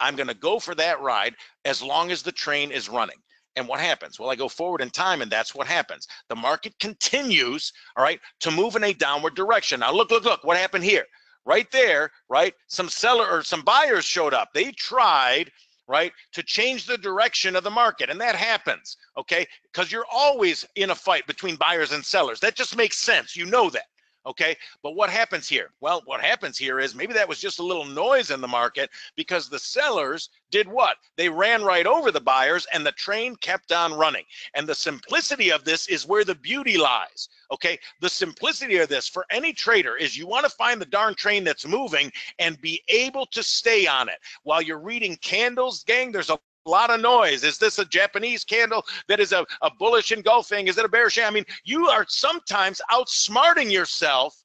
I'm going to go for that ride as long as the train is running. And what happens? Well, I go forward in time, and that's what happens. The market continues, all right, to move in a downward direction. Now, look, look, look, what happened here? Right there, right? Some seller or some buyers showed up. They tried, right, to change the direction of the market. And that happens, okay? Because you're always in a fight between buyers and sellers. That just makes sense. You know that. Okay, but what happens here? Well, what happens here is maybe that was just a little noise in the market because the sellers did what? They ran right over the buyers and the train kept on running. And the simplicity of this is where the beauty lies. Okay, the simplicity of this for any trader is you want to find the darn train that's moving and be able to stay on it. While you're reading candles, gang, there's a a lot of noise. Is this a Japanese candle that is a, a bullish engulfing? Is it a bearish? I mean, you are sometimes outsmarting yourself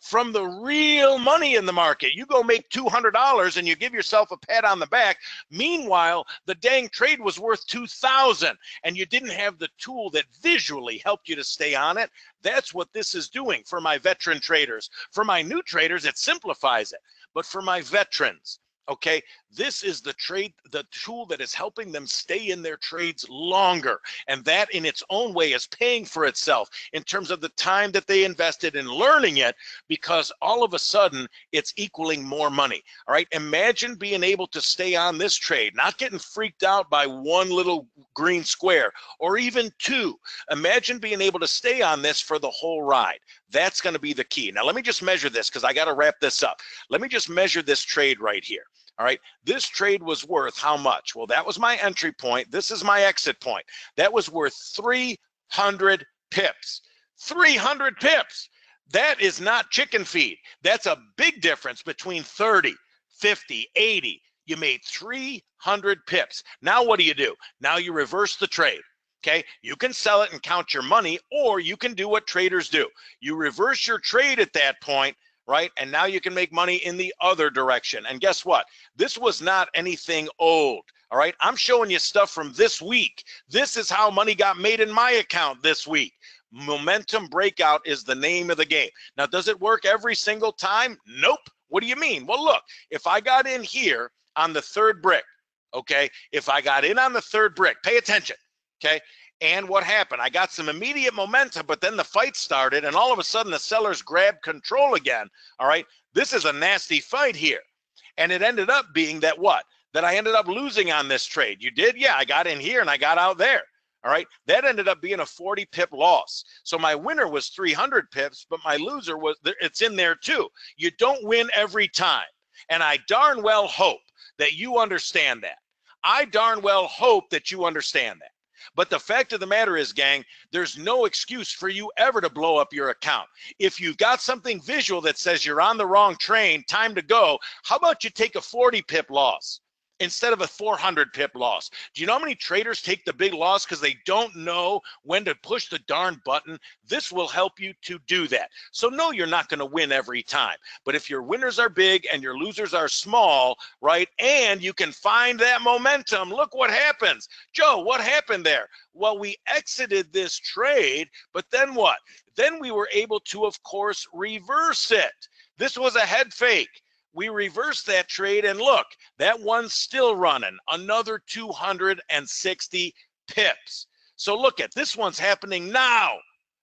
from the real money in the market. You go make $200 and you give yourself a pat on the back. Meanwhile, the dang trade was worth 2000 and you didn't have the tool that visually helped you to stay on it. That's what this is doing for my veteran traders. For my new traders, it simplifies it. But for my veterans, okay? This is the trade the tool that is helping them stay in their trades longer and that in its own way is paying for itself in terms of the time that they invested in learning it because all of a sudden it's equaling more money all right? Imagine being able to stay on this trade not getting freaked out by one little green square or even two. Imagine being able to stay on this for the whole ride. That's going to be the key. Now let me just measure this because i got to wrap this up. Let me just measure this trade right here all right, this trade was worth how much? Well, that was my entry point. This is my exit point. That was worth 300 pips. 300 pips. That is not chicken feed. That's a big difference between 30, 50, 80. You made 300 pips. Now what do you do? Now you reverse the trade. Okay, you can sell it and count your money, or you can do what traders do. You reverse your trade at that point, right? And now you can make money in the other direction. And guess what? This was not anything old. All right, I'm showing you stuff from this week. This is how money got made in my account this week. Momentum breakout is the name of the game. Now, does it work every single time? Nope. What do you mean? Well, look, if I got in here on the third brick, okay, if I got in on the third brick, pay attention. Okay. And what happened? I got some immediate momentum, but then the fight started, and all of a sudden the sellers grabbed control again. All right. This is a nasty fight here. And it ended up being that what? That I ended up losing on this trade. You did? Yeah, I got in here and I got out there. All right. That ended up being a 40 pip loss. So my winner was 300 pips, but my loser was, it's in there too. You don't win every time. And I darn well hope that you understand that. I darn well hope that you understand that. But the fact of the matter is, gang, there's no excuse for you ever to blow up your account. If you've got something visual that says you're on the wrong train, time to go, how about you take a 40 pip loss? Instead of a 400 pip loss. Do you know how many traders take the big loss because they don't know when to push the darn button? This will help you to do that. So no, you're not going to win every time. But if your winners are big and your losers are small, right, and you can find that momentum, look what happens. Joe, what happened there? Well, we exited this trade, but then what? Then we were able to, of course, reverse it. This was a head fake we reversed that trade and look, that one's still running another 260 pips. So look at this one's happening now.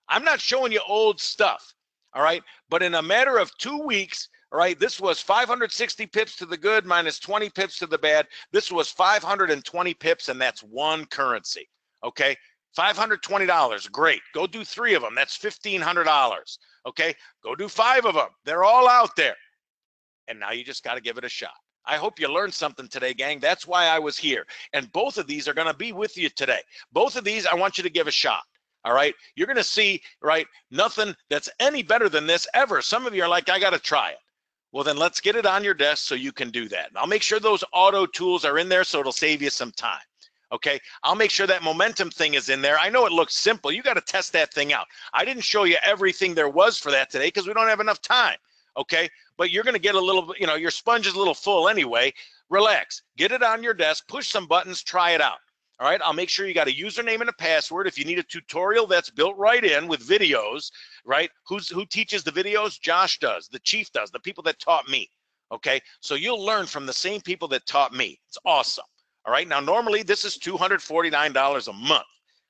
I'm not showing you old stuff. All right. But in a matter of two weeks, all right, this was 560 pips to the good minus 20 pips to the bad. This was 520 pips, and that's one currency. Okay. $520. Great. Go do three of them. That's $1,500. Okay. Go do five of them. They're all out there and now you just got to give it a shot. I hope you learned something today, gang. That's why I was here. And both of these are going to be with you today. Both of these, I want you to give a shot. All right. You're going to see, right, nothing that's any better than this ever. Some of you are like, I got to try it. Well, then let's get it on your desk so you can do that. And I'll make sure those auto tools are in there so it'll save you some time. Okay. I'll make sure that momentum thing is in there. I know it looks simple. You got to test that thing out. I didn't show you everything there was for that today because we don't have enough time okay? But you're going to get a little, you know, your sponge is a little full anyway. Relax, get it on your desk, push some buttons, try it out. All right, I'll make sure you got a username and a password. If you need a tutorial that's built right in with videos, right? Who's who teaches the videos? Josh does, the chief does, the people that taught me. Okay, so you'll learn from the same people that taught me. It's awesome. All right, now normally this is $249 a month.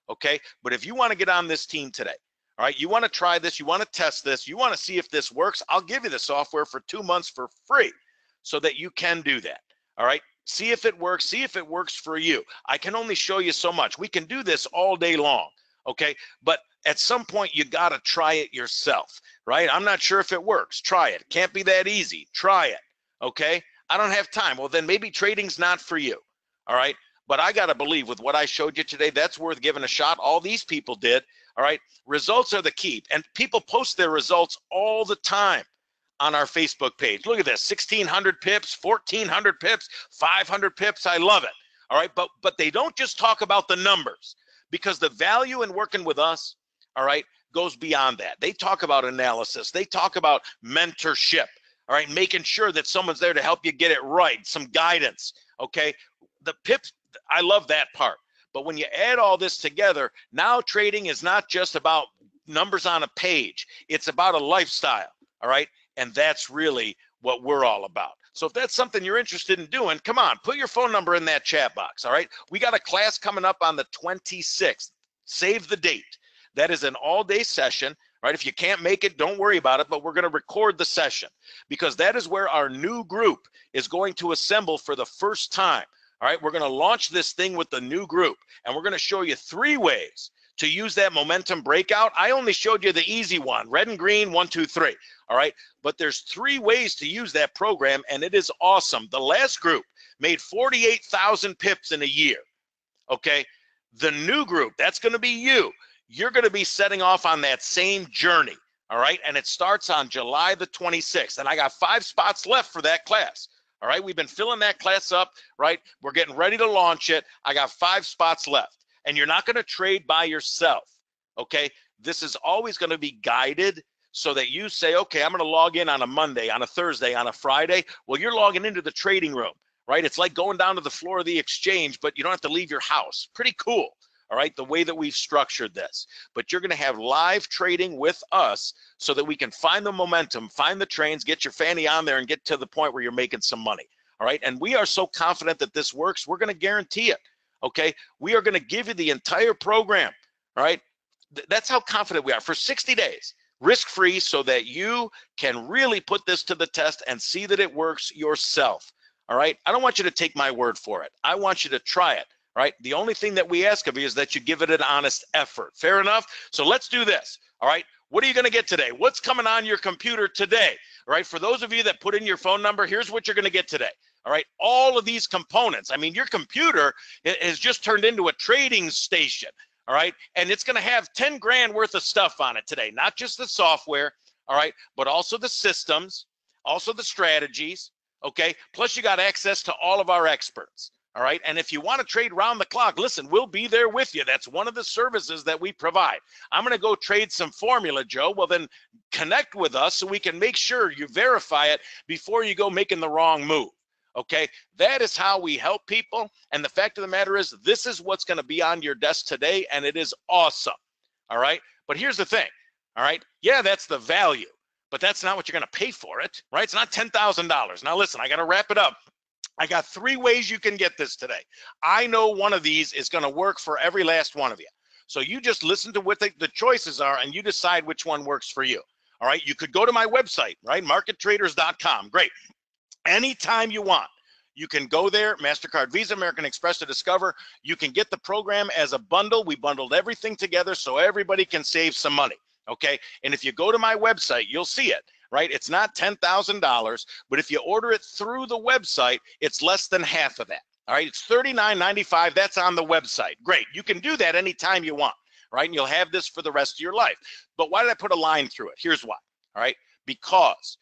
Okay, but if you want to get on this team today, all right, you want to try this, you want to test this, you want to see if this works. I'll give you the software for two months for free so that you can do that. All right, see if it works, see if it works for you. I can only show you so much. We can do this all day long, okay? But at some point, you got to try it yourself, right? I'm not sure if it works. Try it. Can't be that easy. Try it, okay? I don't have time. Well, then maybe trading's not for you, all right? But I got to believe with what I showed you today, that's worth giving a shot. All these people did. All right. Results are the key. And people post their results all the time on our Facebook page. Look at this 1600 pips, 1400 pips, 500 pips. I love it. All right. But, but they don't just talk about the numbers because the value in working with us, all right, goes beyond that. They talk about analysis, they talk about mentorship. All right. Making sure that someone's there to help you get it right, some guidance. Okay. The pips, I love that part. But when you add all this together, now trading is not just about numbers on a page, it's about a lifestyle. All right. And that's really what we're all about. So if that's something you're interested in doing, come on, put your phone number in that chat box. All right. We got a class coming up on the 26th. Save the date. That is an all day session. Right. If you can't make it, don't worry about it, but we're going to record the session because that is where our new group is going to assemble for the first time. All right, we're going to launch this thing with the new group, and we're going to show you three ways to use that momentum breakout. I only showed you the easy one, red and green, one, two, three. All right, but there's three ways to use that program, and it is awesome. The last group made 48,000 pips in a year. Okay, the new group, that's going to be you. You're going to be setting off on that same journey. All right. And it starts on July the 26th. And I got five spots left for that class. All right. We've been filling that class up, right? We're getting ready to launch it. I got five spots left. And you're not going to trade by yourself. Okay. This is always going to be guided so that you say, okay, I'm going to log in on a Monday, on a Thursday, on a Friday. Well, you're logging into the trading room, right? It's like going down to the floor of the exchange, but you don't have to leave your house. Pretty cool. All right, the way that we've structured this. But you're going to have live trading with us so that we can find the momentum, find the trains, get your fanny on there and get to the point where you're making some money. All right, and we are so confident that this works, we're going to guarantee it. Okay, we are going to give you the entire program. All right, that's how confident we are for 60 days risk free so that you can really put this to the test and see that it works yourself. All right. I don't want you to take my word for it. I want you to try it. Right. The only thing that we ask of you is that you give it an honest effort. Fair enough. So let's do this. All right. What are you going to get today? What's coming on your computer today? All right. For those of you that put in your phone number, here's what you're going to get today. All right. All of these components. I mean, your computer has just turned into a trading station all right? And it's gonna have 10 grand worth of stuff on it today, not just the software, all right, but also the systems, also the strategies, okay? Plus you got access to all of our experts, all right? And if you wanna trade round the clock, listen, we'll be there with you. That's one of the services that we provide. I'm gonna go trade some formula, Joe. Well, then connect with us so we can make sure you verify it before you go making the wrong move. Okay, that is how we help people. And the fact of the matter is, this is what's going to be on your desk today, and it is awesome. All right, but here's the thing. All right, yeah, that's the value, but that's not what you're going to pay for it, right? It's not $10,000. Now, listen, I got to wrap it up. I got three ways you can get this today. I know one of these is going to work for every last one of you. So you just listen to what the, the choices are and you decide which one works for you. All right, you could go to my website, right? Markettraders.com. Great anytime you want. You can go there, MasterCard, Visa, American Express to Discover. You can get the program as a bundle. We bundled everything together so everybody can save some money. Okay. And if you go to my website, you'll see it, right? It's not $10,000, but if you order it through the website, it's less than half of that. All right. It's $39.95. That's on the website. Great. You can do that anytime you want, right? And you'll have this for the rest of your life. But why did I put a line through it? Here's why. All right. Because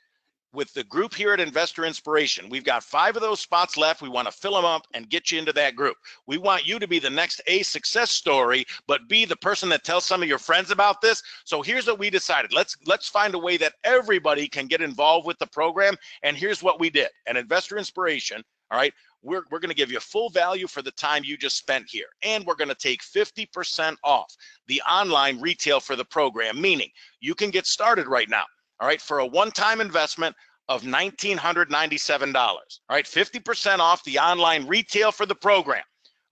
with the group here at Investor Inspiration. We've got five of those spots left. We want to fill them up and get you into that group. We want you to be the next A success story, but be the person that tells some of your friends about this. So here's what we decided. Let's let's find a way that everybody can get involved with the program. And here's what we did. An Investor Inspiration, all right, we're, we're going to give you full value for the time you just spent here. And we're going to take 50% off the online retail for the program, meaning you can get started right now all right, for a one-time investment of $1,997. All right, 50% off the online retail for the program.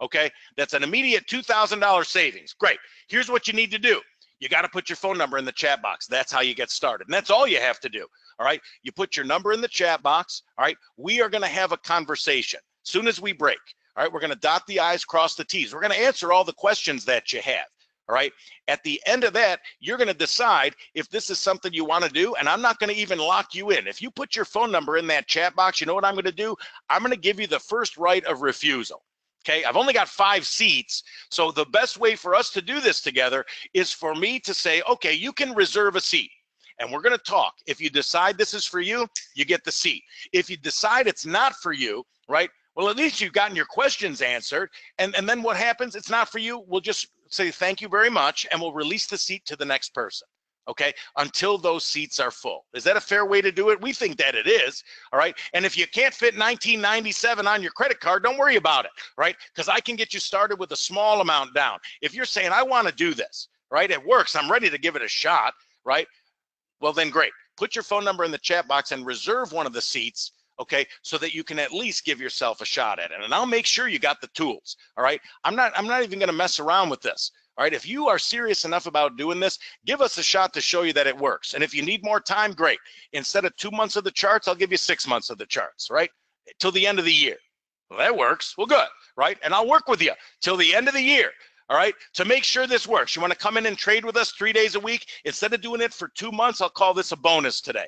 Okay, that's an immediate $2,000 savings. Great. Here's what you need to do. You got to put your phone number in the chat box. That's how you get started. And that's all you have to do. All right, you put your number in the chat box. All right, we are going to have a conversation soon as we break. All right, we're going to dot the I's, cross the T's. We're going to answer all the questions that you have. All right. At the end of that, you're going to decide if this is something you want to do. And I'm not going to even lock you in. If you put your phone number in that chat box, you know what I'm going to do? I'm going to give you the first right of refusal. Okay. I've only got five seats. So the best way for us to do this together is for me to say, okay, you can reserve a seat and we're going to talk. If you decide this is for you, you get the seat. If you decide it's not for you, right? Well, at least you've gotten your questions answered. And, and then what happens? It's not for you. We'll just say thank you very much and we'll release the seat to the next person okay until those seats are full. Is that a fair way to do it? We think that it is all right? And if you can't fit 1997 on your credit card don't worry about it right? Because i can get you started with a small amount down. If you're saying i want to do this right it works. I'm ready to give it a shot right? Well then great. Put your phone number in the chat box and reserve one of the seats okay so that you can at least give yourself a shot at it and i'll make sure you got the tools all right? I'm not i'm not even going to mess around with this all right? If you are serious enough about doing this give us a shot to show you that it works and if you need more time great. Instead of two months of the charts i'll give you six months of the charts right? Till the end of the year. Well that works. Well good right? And i'll work with you till the end of the year all right? To make sure this works. You want to come in and trade with us three days a week? Instead of doing it for two months i'll call this a bonus today.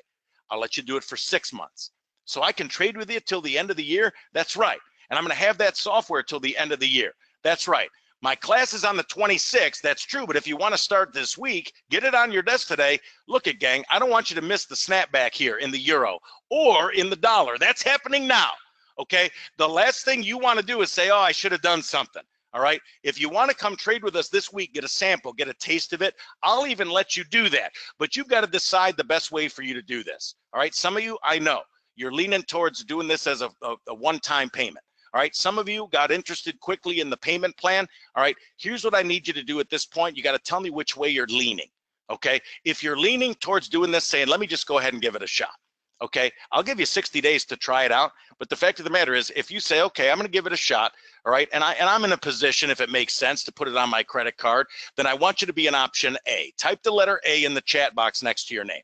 I'll let you do it for six months so I can trade with you till the end of the year. That's right. And I'm going to have that software till the end of the year. That's right. My class is on the 26th. That's true. But if you want to start this week, get it on your desk today. Look at gang. I don't want you to miss the snapback here in the euro or in the dollar. That's happening now. Okay. The last thing you want to do is say, oh, I should have done something. All right. If you want to come trade with us this week, get a sample, get a taste of it. I'll even let you do that. But you've got to decide the best way for you to do this. All right. Some of you, I know you're leaning towards doing this as a, a, a one time payment. All right. Some of you got interested quickly in the payment plan. All right. Here's what I need you to do at this point. You got to tell me which way you're leaning. Okay. If you're leaning towards doing this, saying, let me just go ahead and give it a shot. Okay. I'll give you 60 days to try it out. But the fact of the matter is, if you say, okay, I'm going to give it a shot, all right, and I and I'm in a position, if it makes sense, to put it on my credit card, then I want you to be in option A. Type the letter A in the chat box next to your name.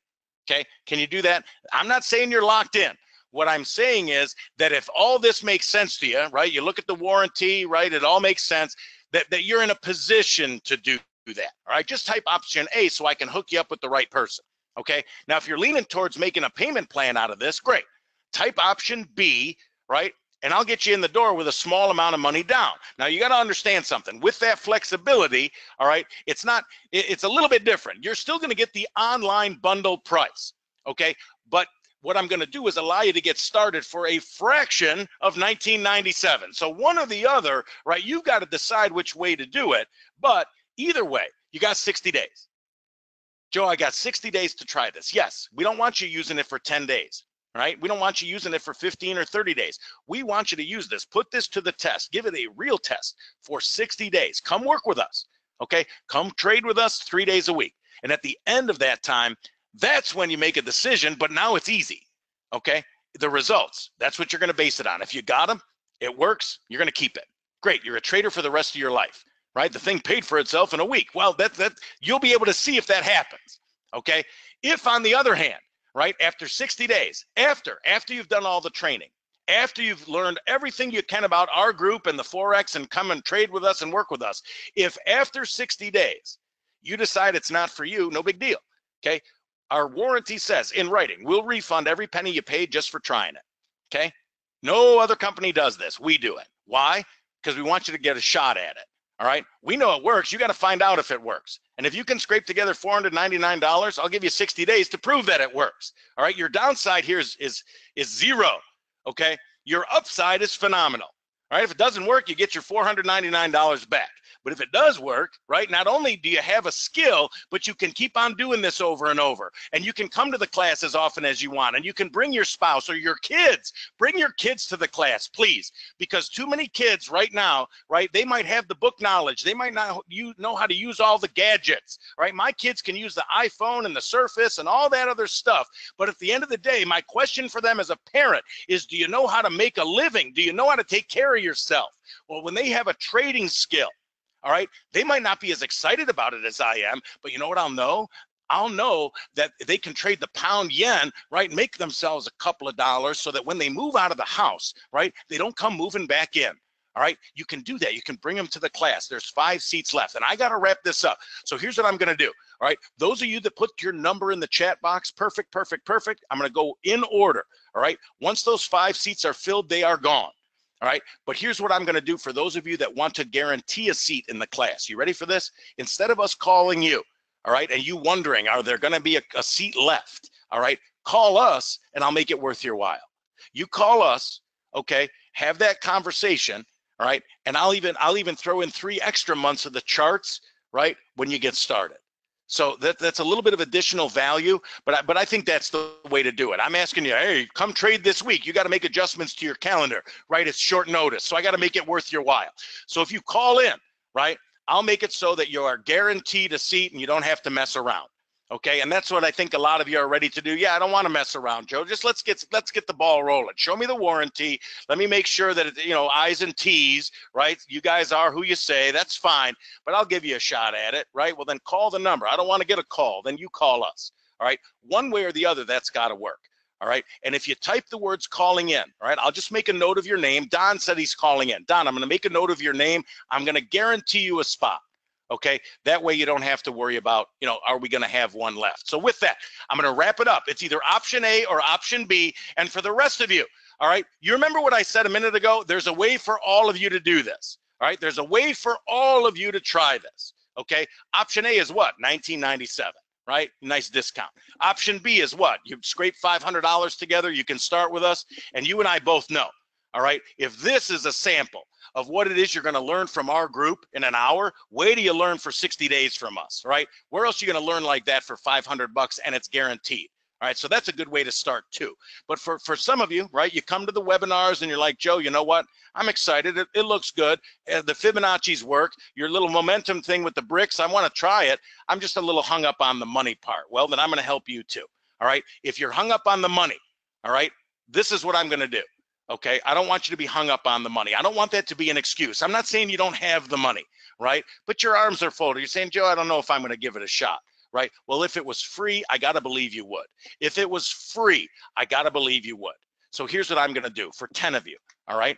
Okay, can you do that? I'm not saying you're locked in. What I'm saying is that if all this makes sense to you, right? You look at the warranty, right? It all makes sense. That that you're in a position to do that. All right, just type option A so I can hook you up with the right person. Okay. Now, if you're leaning towards making a payment plan out of this, great type option B, right? And I'll get you in the door with a small amount of money down. Now you got to understand something. With that flexibility, all right, it's not, it's a little bit different. You're still going to get the online bundle price, okay? But what I'm going to do is allow you to get started for a fraction of 1997. So one or the other, right? You've got to decide which way to do it. But either way, you got 60 days. Joe, I got 60 days to try this. Yes, we don't want you using it for 10 days right? We don't want you using it for 15 or 30 days. We want you to use this. Put this to the test. Give it a real test for 60 days. Come work with us, okay? Come trade with us three days a week. And at the end of that time, that's when you make a decision, but now it's easy, okay? The results, that's what you're gonna base it on. If you got them, it works, you're gonna keep it. Great, you're a trader for the rest of your life, right? The thing paid for itself in a week. Well, that, that you'll be able to see if that happens, okay? If on the other hand, right? After 60 days, after, after you've done all the training, after you've learned everything you can about our group and the Forex and come and trade with us and work with us, if after 60 days you decide it's not for you, no big deal. Okay. Our warranty says in writing, we'll refund every penny you paid just for trying it. Okay. No other company does this. We do it. Why? Because we want you to get a shot at it. All right. We know it works. You got to find out if it works. And if you can scrape together $499, I'll give you 60 days to prove that it works. All right. Your downside here is is is zero. Okay. Your upside is phenomenal. Right. If it doesn't work, you get your $499 back. But if it does work, right, not only do you have a skill, but you can keep on doing this over and over. And you can come to the class as often as you want. And you can bring your spouse or your kids. Bring your kids to the class, please. Because too many kids right now, right, they might have the book knowledge. They might not you know how to use all the gadgets. Right. My kids can use the iPhone and the Surface and all that other stuff. But at the end of the day, my question for them as a parent is do you know how to make a living? Do you know how to take care of yourself? Well, when they have a trading skill, all right. They might not be as excited about it as I am, but you know what I'll know? I'll know that they can trade the pound yen, right? Make themselves a couple of dollars so that when they move out of the house, right, they don't come moving back in. All right, you can do that. You can bring them to the class. There's five seats left, and I got to wrap this up. So here's what I'm going to do. All right, those of you that put your number in the chat box, perfect, perfect, perfect. I'm going to go in order. All right, once those five seats are filled, they are gone. All right. But here's what I'm going to do for those of you that want to guarantee a seat in the class. You ready for this? Instead of us calling you, all right, and you wondering, are there going to be a, a seat left? All right. Call us and I'll make it worth your while. You call us, okay, have that conversation, all right, and I'll even I'll even throw in three extra months of the charts, right, when you get started. So that, that's a little bit of additional value, but I, but I think that's the way to do it. I'm asking you, hey, come trade this week. You got to make adjustments to your calendar, right? It's short notice, so I got to make it worth your while. So if you call in, right, I'll make it so that you are guaranteed a seat and you don't have to mess around. Okay, and that's what I think a lot of you are ready to do. Yeah, I don't want to mess around, Joe. Just let's get let's get the ball rolling. Show me the warranty. Let me make sure that it, you know I's and T's, right? You guys are who you say. That's fine, but I'll give you a shot at it, right? Well, then call the number. I don't want to get a call. Then you call us. All right, one way or the other, that's got to work. All right, and if you type the words calling in, all right, I'll just make a note of your name. Don said he's calling in. Don, I'm going to make a note of your name. I'm going to guarantee you a spot okay that way you don't have to worry about you know are we going to have one left so with that i'm going to wrap it up it's either option a or option b and for the rest of you all right you remember what i said a minute ago there's a way for all of you to do this All right, there's a way for all of you to try this. Okay, option A is what? 1997 right? Nice discount. Option B is what? You scrape $500 together, you can start with us, and you and I both know, all right? If this is a sample of what it is you're gonna learn from our group in an hour, wait till you learn for 60 days from us, right? Where else are you gonna learn like that for 500 bucks and it's guaranteed? All right, so that's a good way to start too. But for, for some of you, right, you come to the webinars and you're like, Joe, you know what? I'm excited. It, it looks good. Uh, the Fibonacci's work. Your little momentum thing with the bricks, I want to try it. I'm just a little hung up on the money part. Well, then I'm going to help you too. All right. If you're hung up on the money, all right, this is what I'm going to do. Okay. I don't want you to be hung up on the money. I don't want that to be an excuse. I'm not saying you don't have the money, right? But your arms are folded. You're saying, Joe, I don't know if I'm going to give it a shot right? Well, if it was free, I got to believe you would. If it was free, I got to believe you would. So here's what I'm going to do for 10 of you, all right?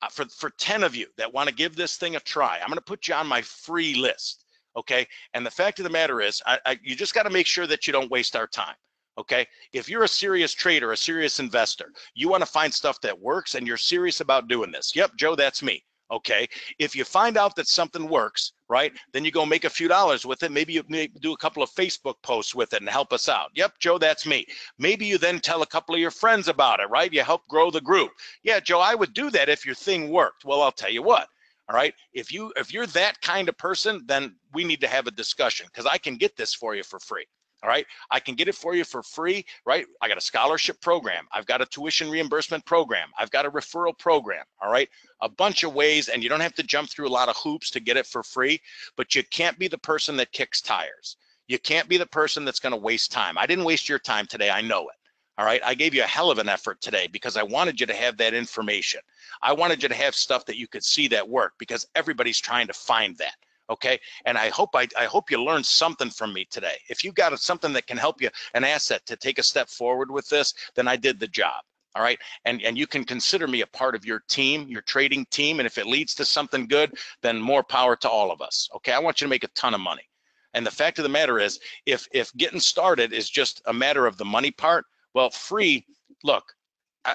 Uh, for, for 10 of you that want to give this thing a try, I'm going to put you on my free list, okay? And the fact of the matter is, I, I, you just got to make sure that you don't waste our time. Okay. If you're a serious trader, a serious investor, you want to find stuff that works and you're serious about doing this. Yep, Joe, that's me okay? If you find out that something works right then you go make a few dollars with it. Maybe you may do a couple of facebook posts with it and help us out. Yep joe that's me. Maybe you then tell a couple of your friends about it right? You help grow the group. Yeah joe i would do that if your thing worked. Well i'll tell you what all right? If you if you're that kind of person then we need to have a discussion because i can get this for you for free all right. I can get it for you for free, right? I got a scholarship program. I've got a tuition reimbursement program. I've got a referral program. All right. A bunch of ways, and you don't have to jump through a lot of hoops to get it for free, but you can't be the person that kicks tires. You can't be the person that's going to waste time. I didn't waste your time today. I know it. All right. I gave you a hell of an effort today because I wanted you to have that information. I wanted you to have stuff that you could see that work because everybody's trying to find that okay? And i hope I, I hope you learned something from me today. If you got something that can help you an asset to take a step forward with this then i did the job all right? And and you can consider me a part of your team your trading team and if it leads to something good then more power to all of us okay? I want you to make a ton of money. And the fact of the matter is if if getting started is just a matter of the money part well free look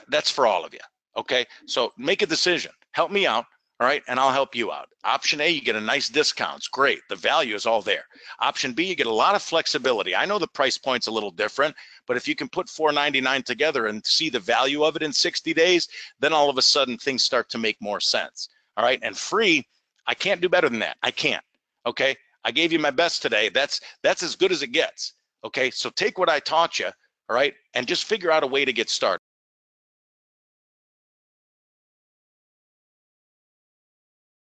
that's for all of you okay? So make a decision. Help me out all right, and I'll help you out. Option A, you get a nice discounts. Great, the value is all there. Option B, you get a lot of flexibility. I know the price point's a little different, but if you can put 499 together and see the value of it in 60 days, then all of a sudden things start to make more sense. All right, and free, I can't do better than that. I can't. Okay, I gave you my best today. That's that's as good as it gets. Okay, so take what I taught you, all right, and just figure out a way to get started.